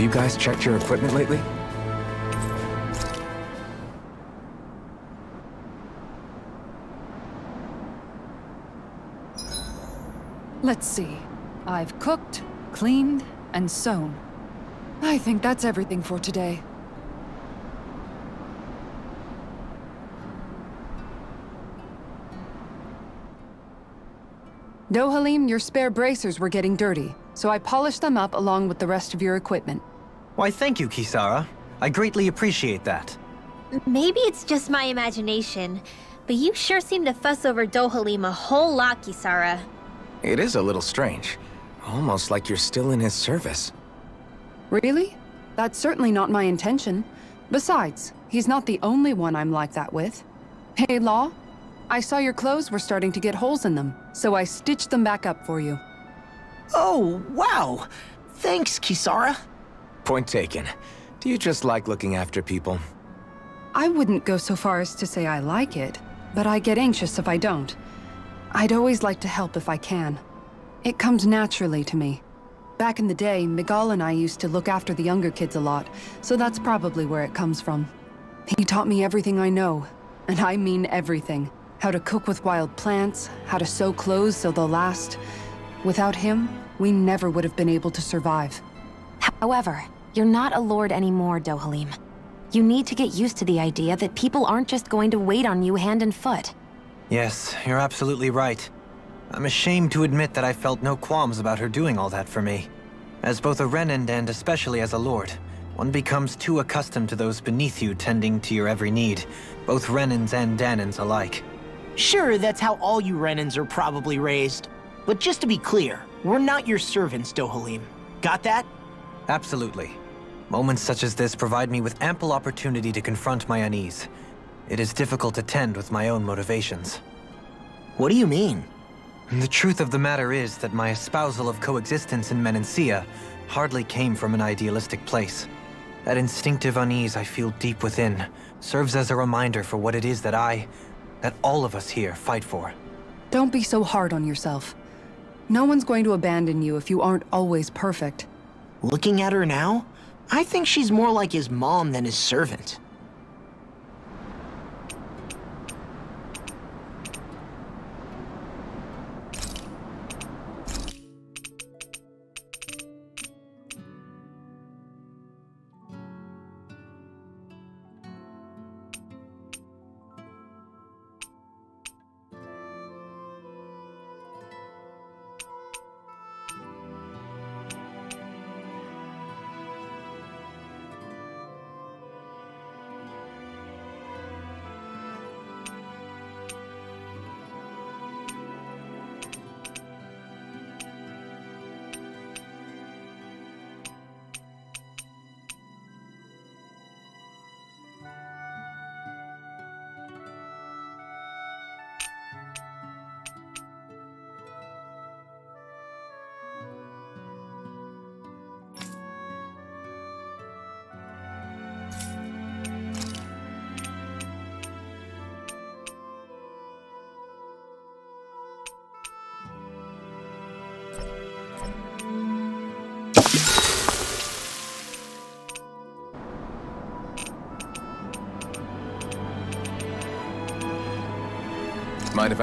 [SPEAKER 1] You guys checked your equipment lately?
[SPEAKER 3] Let's see. I've cooked, cleaned, and sewn. I think that's everything for today. No, Dohalim, your spare bracers were getting dirty, so I polished them up along with the rest of your equipment.
[SPEAKER 2] Why, thank you, Kisara. I greatly appreciate that.
[SPEAKER 6] Maybe it's just my imagination, but you sure seem to fuss over Dohalim a whole lot, Kisara.
[SPEAKER 1] It is a little strange. Almost like you're still in his service.
[SPEAKER 3] Really? That's certainly not my intention. Besides, he's not the only one I'm like that with. Hey, Law, I saw your clothes were starting to get holes in them, so I stitched them back up for you.
[SPEAKER 4] Oh, wow. Thanks, Kisara.
[SPEAKER 1] Point taken. Do you just like looking after people?
[SPEAKER 3] I wouldn't go so far as to say I like it, but I get anxious if I don't. I'd always like to help if I can. It comes naturally to me. Back in the day, Miguel and I used to look after the younger kids a lot, so that's probably where it comes from. He taught me everything I know, and I mean everything. How to cook with wild plants, how to sew clothes so they'll last. Without him, we never would have been able to survive.
[SPEAKER 10] However, you're not a lord anymore, Dohalim. You need to get used to the idea that people aren't just going to wait on you hand and foot.
[SPEAKER 2] Yes, you're absolutely right. I'm ashamed to admit that I felt no qualms about her doing all that for me. As both a Renan and especially as a lord, one becomes too accustomed to those beneath you tending to your every need, both Renans and Dahnans alike.
[SPEAKER 4] Sure, that's how all you Renans are probably raised. But just to be clear, we're not your servants, Dohalim. Got that?
[SPEAKER 2] Absolutely. Moments such as this provide me with ample opportunity to confront my unease. It is difficult to tend with my own motivations.
[SPEAKER 4] What do you mean?
[SPEAKER 2] The truth of the matter is that my espousal of coexistence in Menancia hardly came from an idealistic place. That instinctive unease I feel deep within serves as a reminder for what it is that I, that all of us here fight for.
[SPEAKER 3] Don't be so hard on yourself. No one's going to abandon you if you aren't always perfect.
[SPEAKER 4] Looking at her now, I think she's more like his mom than his servant.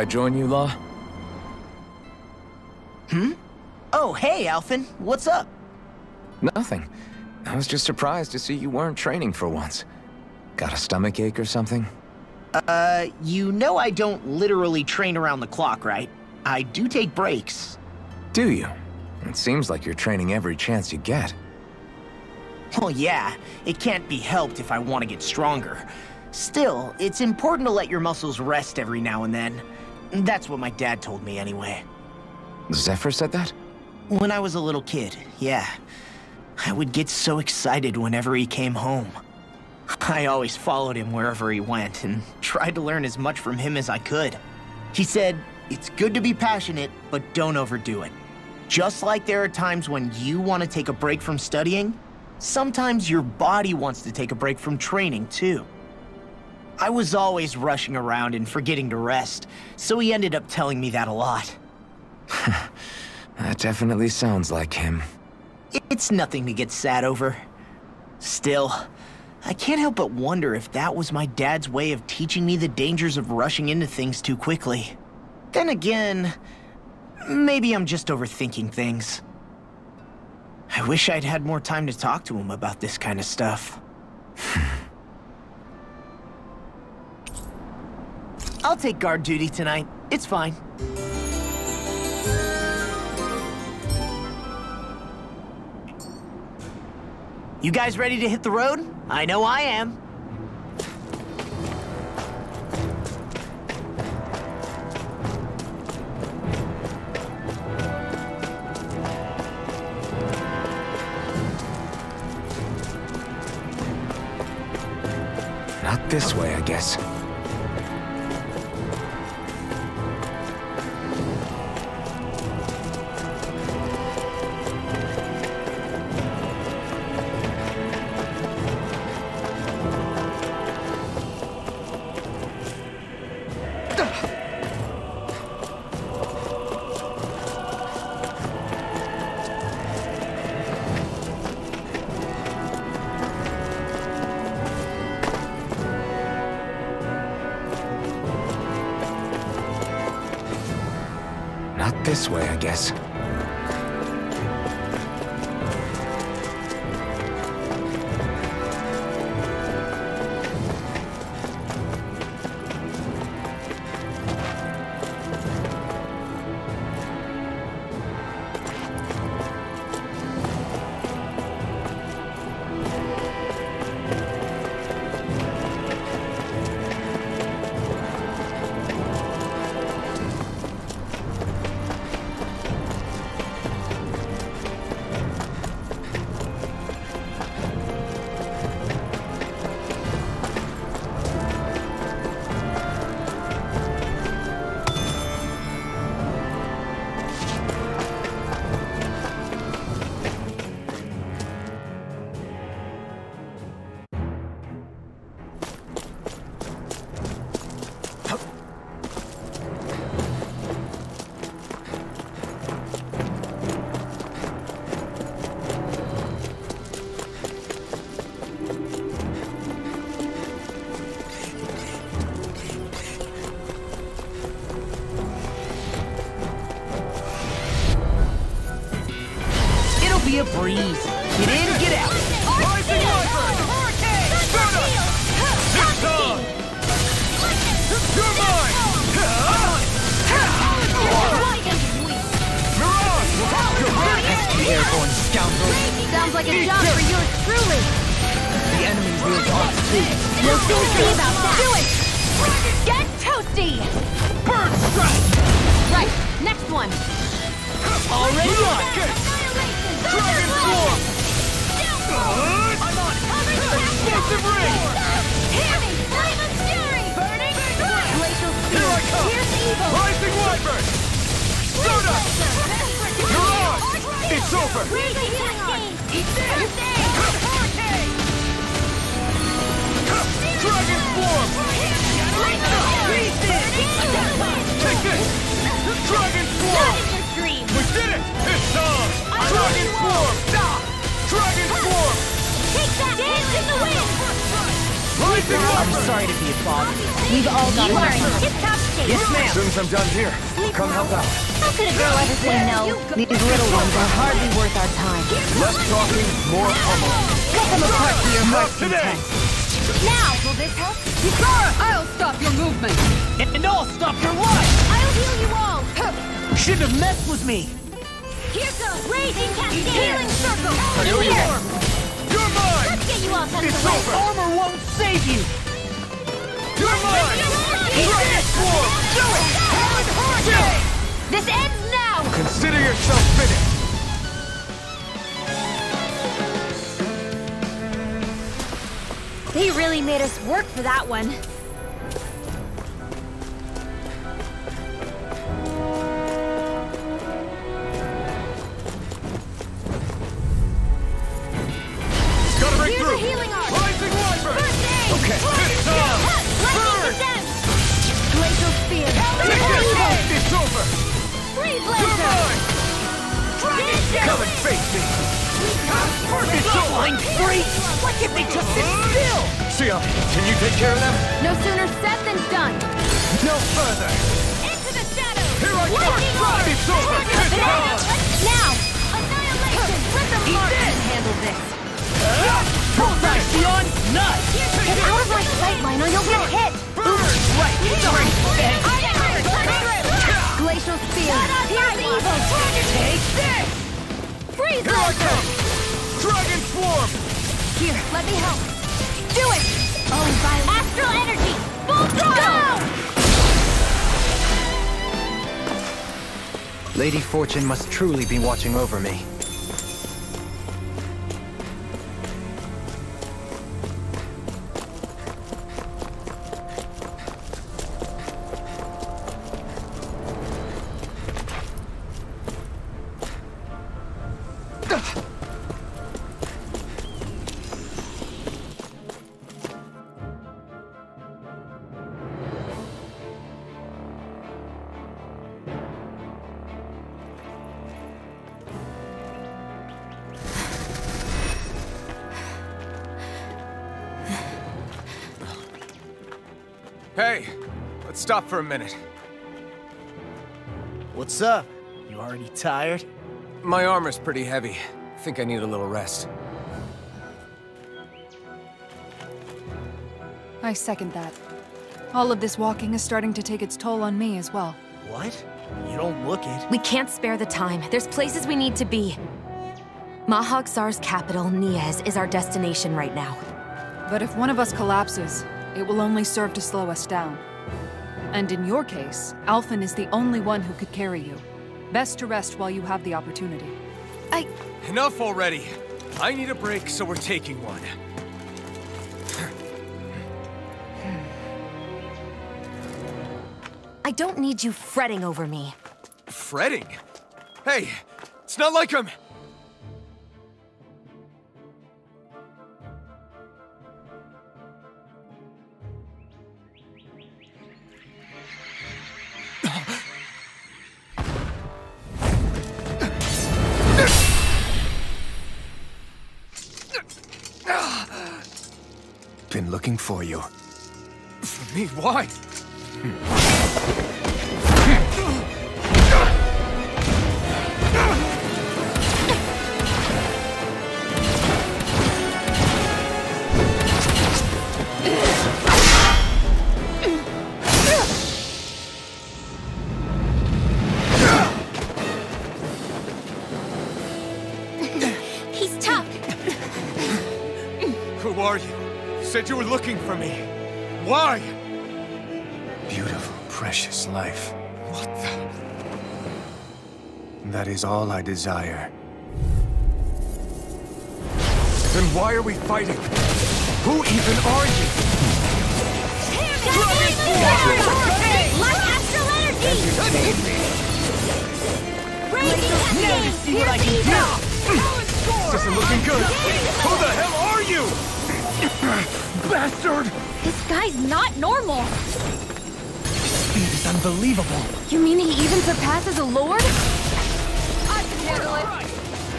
[SPEAKER 1] I join you, Law?
[SPEAKER 4] Hmm? Oh, hey, Alphen. What's up?
[SPEAKER 1] Nothing. I was just surprised to see you weren't training for once. Got a stomach ache or something?
[SPEAKER 4] Uh, you know I don't literally train around the clock, right? I do take breaks.
[SPEAKER 1] Do you? It seems like you're training every chance you get.
[SPEAKER 4] Well, yeah, it can't be helped if I want to get stronger. Still, it's important to let your muscles rest every now and then. That's what my dad told me anyway.
[SPEAKER 1] Zephyr said that?
[SPEAKER 4] When I was a little kid, yeah. I would get so excited whenever he came home. I always followed him wherever he went and tried to learn as much from him as I could. He said, it's good to be passionate, but don't overdo it. Just like there are times when you want to take a break from studying, sometimes your body wants to take a break from training too. I was always rushing around and forgetting to rest, so he ended up telling me that a lot.
[SPEAKER 1] that definitely sounds like him.
[SPEAKER 4] It's nothing to get sad over. Still, I can't help but wonder if that was my dad's way of teaching me the dangers of rushing into things too quickly. Then again, maybe I'm just overthinking things. I wish I'd had more time to talk to him about this kind of stuff. I'll take guard duty tonight. It's fine. You guys ready to hit the road? I know I am.
[SPEAKER 5] Not this way, I guess. Handle this!
[SPEAKER 9] Hold right, Shionne! Nice!
[SPEAKER 5] Get out of my sight line or you'll get hit!
[SPEAKER 9] Burn! Right! Sorry!
[SPEAKER 5] Glacial Spear! Here's evil!
[SPEAKER 9] Take this!
[SPEAKER 5] Freeze
[SPEAKER 1] Here I come! Dragon Swarm!
[SPEAKER 5] Here, let me help. Do it! Oh, Violet. Astral Energy! Full throttle!
[SPEAKER 2] Lady Fortune must truly be watching over me.
[SPEAKER 1] Stop for a minute.
[SPEAKER 8] What's up? You already tired?
[SPEAKER 1] My armor's pretty heavy. I think I need a little rest.
[SPEAKER 3] I second that. All of this walking is starting to take its toll on me as well.
[SPEAKER 8] What? You don't look it.
[SPEAKER 10] We can't spare the time. There's places we need to be. Mahag Saar's capital, Niez, is our destination right now.
[SPEAKER 3] But if one of us collapses, it will only serve to slow us down. And in your case, Alphen is the only one who could carry you. Best to rest while you have the opportunity.
[SPEAKER 10] I...
[SPEAKER 1] Enough already! I need a break, so we're taking one.
[SPEAKER 10] I don't need you fretting over me.
[SPEAKER 1] Fretting? Hey, it's not like I'm...
[SPEAKER 9] Been looking for you.
[SPEAKER 1] For me, why?
[SPEAKER 5] He's
[SPEAKER 1] You said you were looking for me. Why?
[SPEAKER 9] Beautiful, precious life.
[SPEAKER 1] What the...
[SPEAKER 9] That is all I desire.
[SPEAKER 1] Then why are we fighting? Who even are you?
[SPEAKER 5] Light astral energy! Raging Cascade!
[SPEAKER 9] see what I can do.
[SPEAKER 1] This isn't looking good. Who the hell are you? Bastard!
[SPEAKER 5] This guy's not normal!
[SPEAKER 9] His Speed is unbelievable.
[SPEAKER 10] You mean he even surpasses a lord?
[SPEAKER 5] I can handle it!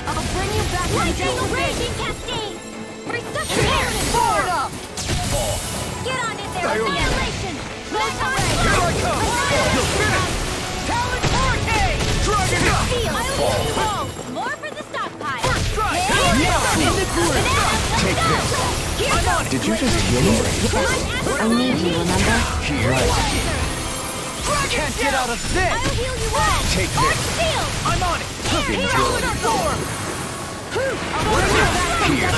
[SPEAKER 5] I'll bring you back Lightning Raging Cascade! Resuscitate! Forward up! Get on in there! Annihilation! Let's
[SPEAKER 1] Here I come! You're finished!
[SPEAKER 5] Talon Hurricane!
[SPEAKER 1] Dragon!
[SPEAKER 5] Steel! Take this!
[SPEAKER 9] Did you just heal me?
[SPEAKER 10] I need you, remember?
[SPEAKER 9] Can't get out of this!
[SPEAKER 5] I'll heal you all!
[SPEAKER 9] Take this. I'm on it!
[SPEAKER 5] Talon Storm!
[SPEAKER 9] Here.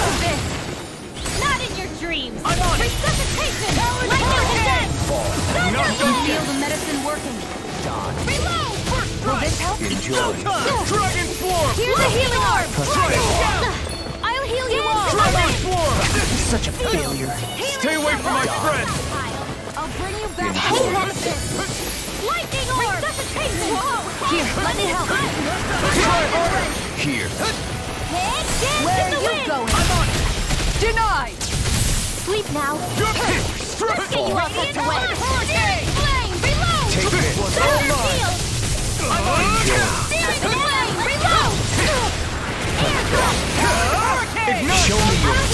[SPEAKER 5] Not in your dreams!
[SPEAKER 9] I'm on it.
[SPEAKER 5] Resuscitation! Lightning Descent!
[SPEAKER 1] Not done
[SPEAKER 5] Feel the medicine working! Reload! First
[SPEAKER 10] Will this help?
[SPEAKER 9] Enjoy.
[SPEAKER 1] Dragon Swarm!
[SPEAKER 5] Here's a healing you!
[SPEAKER 1] Dragon Swarm!
[SPEAKER 9] Such a failure.
[SPEAKER 1] Stay away from my friend!
[SPEAKER 5] I'll bring you back to Nemesis! Lightning orb! Resuscitation! Here, let me help!
[SPEAKER 9] Here.
[SPEAKER 5] Where are you going? I'm on it! Denied! Sleep now! Let's get you to win! Flame! Reload!
[SPEAKER 9] Take this.
[SPEAKER 5] Solar Shield! Searing Flame! Reload! Air Thrust!
[SPEAKER 9] Show me yours.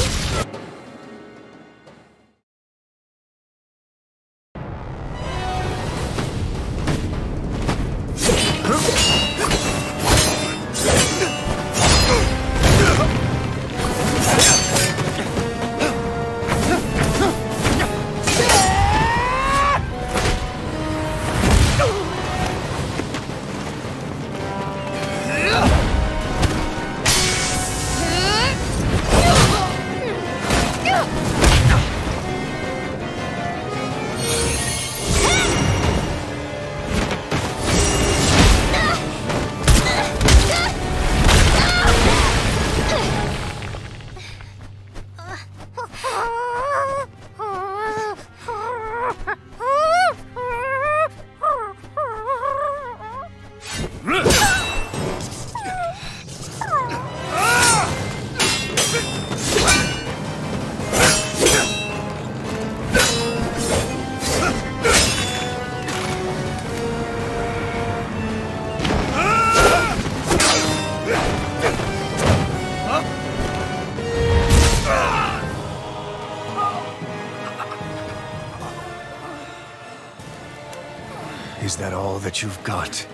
[SPEAKER 1] That you've got?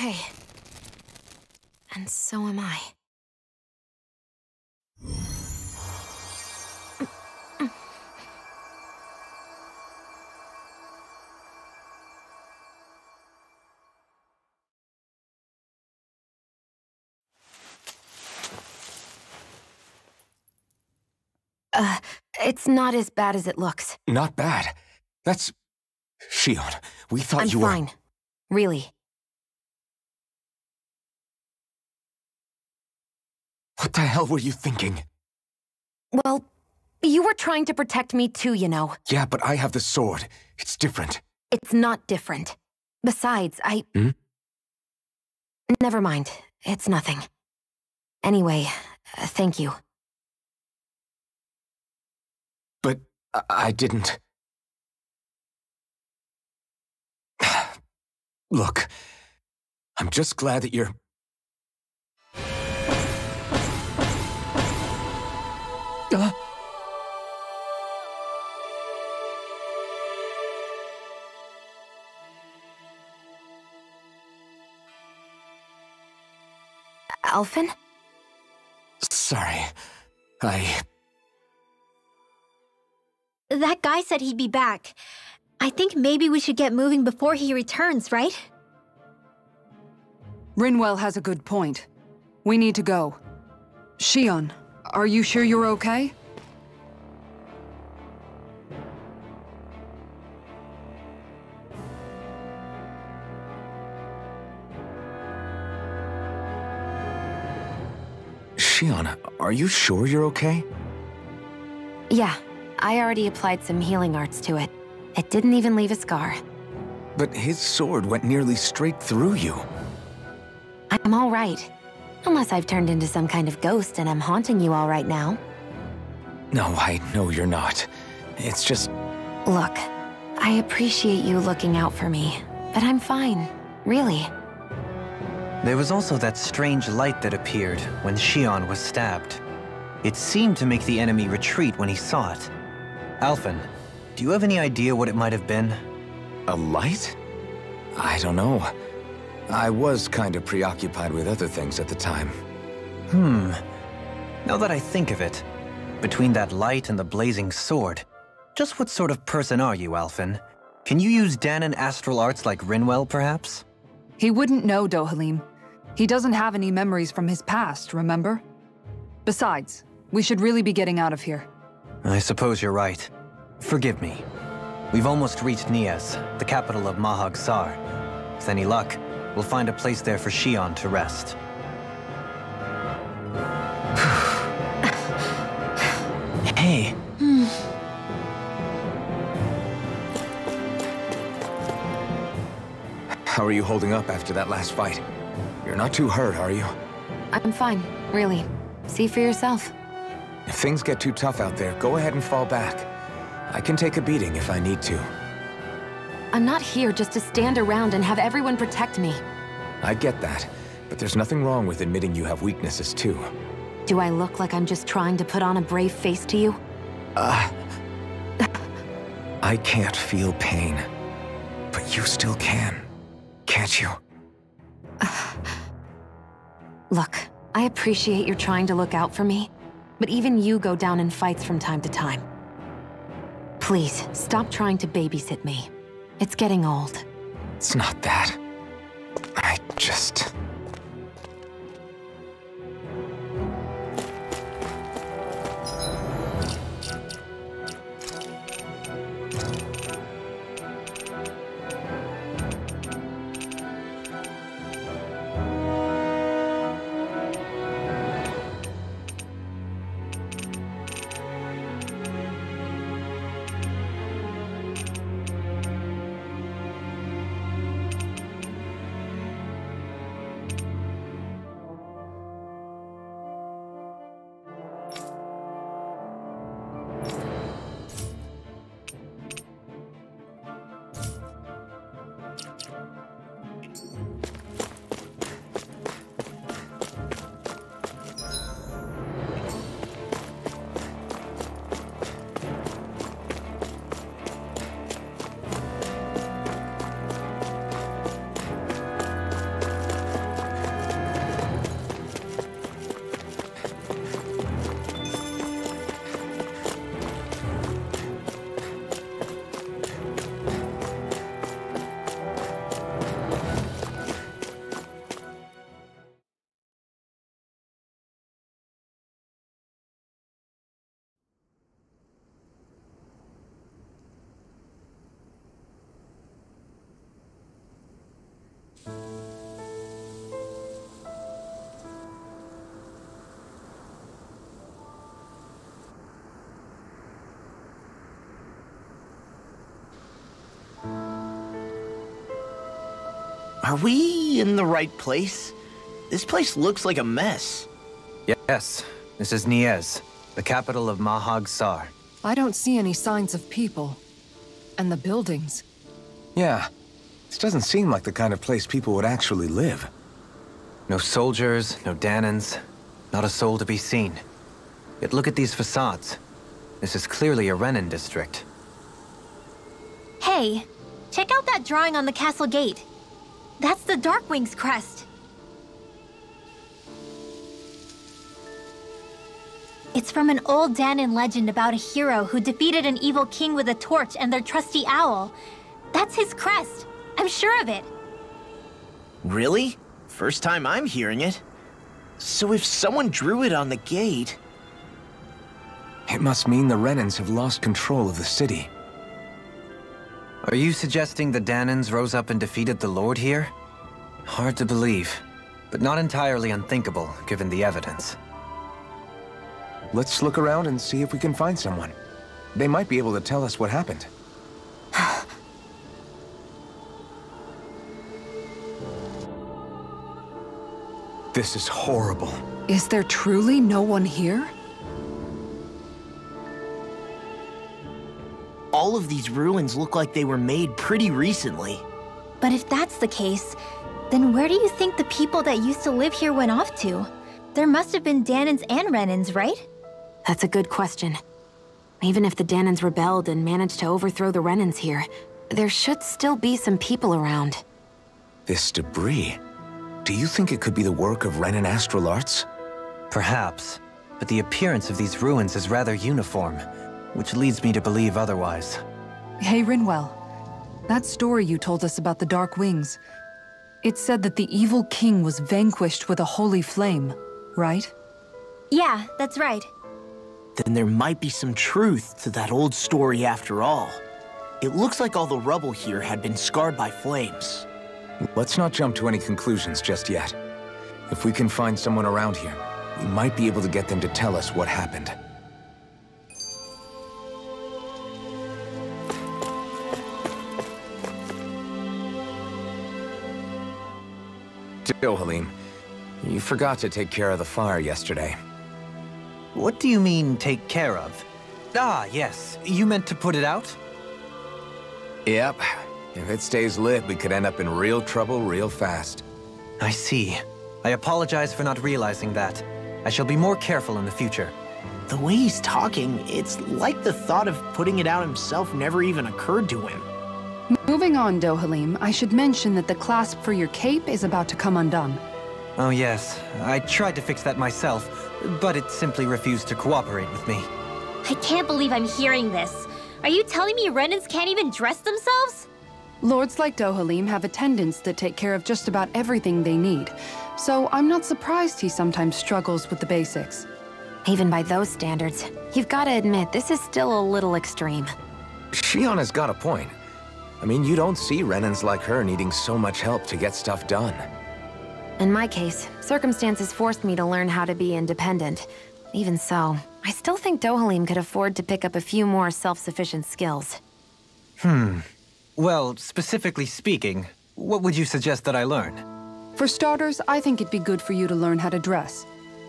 [SPEAKER 10] Okay. And so am I. Uh, it's not as bad as it looks.
[SPEAKER 1] Not bad. That's... Shionne, we thought
[SPEAKER 10] I'm
[SPEAKER 1] you were...
[SPEAKER 10] fine. Really.
[SPEAKER 1] What the hell were you thinking?
[SPEAKER 10] Well, you were trying to protect me too, you know.
[SPEAKER 1] Yeah, but I have the sword. It's different.
[SPEAKER 10] It's not different. Besides, I...
[SPEAKER 1] Hmm?
[SPEAKER 10] Never mind. It's nothing. Anyway, uh, thank you.
[SPEAKER 1] But I, I didn't... Look, I'm just glad that you're...
[SPEAKER 10] Alphen?
[SPEAKER 1] sorry. I...
[SPEAKER 6] That guy said he'd be back. I think maybe we should get moving before he returns, right?
[SPEAKER 3] Rinwell has a good point. We need to go. Shionne, are you sure you're okay?
[SPEAKER 1] Shionne, are you sure you're okay?
[SPEAKER 10] Yeah, I already applied some healing arts to it. It didn't even leave a scar.
[SPEAKER 1] But his sword went nearly straight through you.
[SPEAKER 10] I'm all right. Unless I've turned into some kind of ghost and I'm haunting you all right now.
[SPEAKER 1] No, I know you're not. It's just...
[SPEAKER 10] Look, I appreciate you looking out for me, but I'm fine. Really.
[SPEAKER 2] There was also that strange light that appeared when Shionne was stabbed. It seemed to make the enemy retreat when he saw it. Alphen, do you have any idea what it might have been?
[SPEAKER 1] A light? I don't know. I was kind of preoccupied with other things at the time.
[SPEAKER 2] Hmm. Now that I think of it, between that light and the blazing sword, just what sort of person are you, Alphen? Can you use Dahnan astral arts like Rinwell, perhaps?
[SPEAKER 3] He wouldn't know, Dohalim. He doesn't have any memories from his past, remember? Besides, we should really be getting out of here.
[SPEAKER 2] I suppose you're right. Forgive me. We've almost reached Niez, the capital of Mahag Saar. With any luck, we'll find a place there for Shionne to rest.
[SPEAKER 4] Hey,
[SPEAKER 1] are you holding up after that last fight? You're not too hurt, are you?
[SPEAKER 10] I'm fine, really. See for yourself.
[SPEAKER 1] If things get too tough out there, go ahead and fall back. I can take a beating if I need to.
[SPEAKER 10] I'm not here just to stand around and have everyone protect me.
[SPEAKER 1] I get that, but there's nothing wrong with admitting you have weaknesses too.
[SPEAKER 10] Do I look like I'm just trying to put on a brave face to you?
[SPEAKER 1] Uh, I can't feel pain, but you still can, can't you?
[SPEAKER 10] Look, I appreciate you're trying to look out for me, but even you go down in fights from time to time. Please, stop trying to babysit me. It's getting old.
[SPEAKER 1] It's not that. I just...
[SPEAKER 4] Are we in the right place? This place looks like a mess.
[SPEAKER 2] Yes, this is Niez, the capital of Mahag Saar.
[SPEAKER 3] I don't see any signs of people. And the buildings.
[SPEAKER 1] Yeah, this doesn't seem like the kind of place people would actually live.
[SPEAKER 2] No soldiers, no Dahnans, not a soul to be seen. Yet look at these facades. This is clearly a Renan district.
[SPEAKER 6] Hey, check out that drawing on the castle gate. That's the Darkwing's crest. It's from an old Dahnan legend about a hero who defeated an evil king with a torch and their trusty owl. That's his crest. I'm sure of it.
[SPEAKER 4] Really? First time I'm hearing it. So if someone drew it on the gate...
[SPEAKER 1] It must mean the Renans have lost control of the city.
[SPEAKER 2] Are you suggesting the Dahnans rose up and defeated the Lord here? Hard to believe, but not entirely unthinkable, given the evidence.
[SPEAKER 1] Let's look around and see if we can find someone. They might be able to tell us what happened. this is horrible.
[SPEAKER 3] Is there truly no one here?
[SPEAKER 4] All of these ruins look like they were made pretty recently.
[SPEAKER 6] But if that's the case, then where do you think the people that used to live here went off to? There must have been Dahnans and Renans, right?
[SPEAKER 10] That's a good question. Even if the Dahnans rebelled and managed to overthrow the Renans here, there should still be some people around.
[SPEAKER 1] This debris... Do you think it could be the work of Renan Astral Arts?
[SPEAKER 2] Perhaps, but the appearance of these ruins is rather uniform, which leads me to believe otherwise.
[SPEAKER 3] Hey, Rinwell. That story you told us about the Dark Wings, it said that the evil king was vanquished with a holy flame, right?
[SPEAKER 6] Yeah, that's right.
[SPEAKER 4] Then there might be some truth to that old story after all. It looks like all the rubble here had been scarred by flames.
[SPEAKER 1] Let's not jump to any conclusions just yet. If we can find someone around here, we might be able to get them to tell us what happened. Dohalim, you forgot to take care of the fire yesterday.
[SPEAKER 2] What do you mean, take care of? Ah, yes. You meant to put it out?
[SPEAKER 1] Yep. If it stays lit, we could end up in real trouble real fast.
[SPEAKER 2] I see. I apologize for not realizing that. I shall be more careful in the future.
[SPEAKER 4] The way he's talking, it's like the thought of putting it out himself never even occurred to him.
[SPEAKER 3] Moving on, Dohalim, I should mention that the clasp for your cape is about to come undone.
[SPEAKER 2] Oh yes, I tried to fix that myself, but it simply refused to cooperate with me.
[SPEAKER 5] I can't believe I'm hearing this. Are you telling me Renans can't even dress themselves?
[SPEAKER 3] Lords like Dohalim have attendants that take care of just about everything they need, so I'm not surprised he sometimes struggles with the basics.
[SPEAKER 10] Even by those standards, you've got to admit this is still a little extreme.
[SPEAKER 1] Shionne has got a point. I mean, you don't see Renans like her needing so much help to get stuff done.
[SPEAKER 10] In my case, circumstances forced me to learn how to be independent. Even so, I still think Dohalim could afford to pick up a few more self-sufficient skills.
[SPEAKER 2] Hmm. Well, specifically speaking, what would you suggest that I learn?
[SPEAKER 3] For starters, I think it'd be good for you to learn how to dress.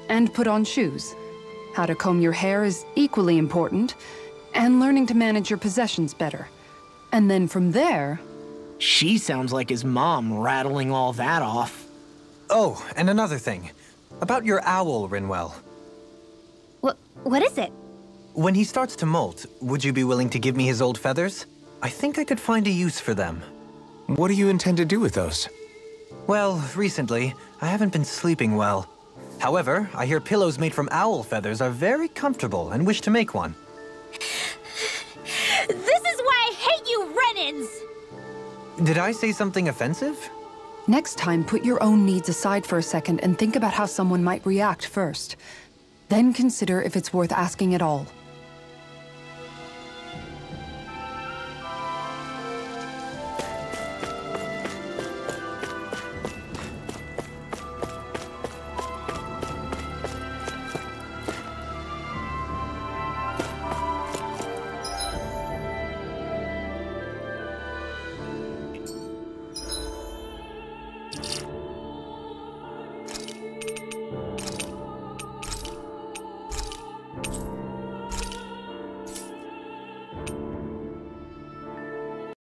[SPEAKER 3] And put on shoes. How to comb your hair is equally important. And learning to manage your possessions better. And then from there...
[SPEAKER 4] She sounds like his mom rattling all that off.
[SPEAKER 2] Oh, and another thing. About your owl, Rinwell.
[SPEAKER 5] What, what is it?
[SPEAKER 2] When he starts to molt, would you be willing to give me his old feathers? I think I could find a use for them.
[SPEAKER 1] What do you intend to do with those?
[SPEAKER 2] Well, recently, I haven't been sleeping well. However, I hear pillows made from owl feathers are very comfortable and wish to make one.
[SPEAKER 5] This is why I hate you, Renans!
[SPEAKER 2] Did I say something offensive?
[SPEAKER 3] Next time, put your own needs aside for a second and think about how someone might react first. Then consider if it's worth asking at all.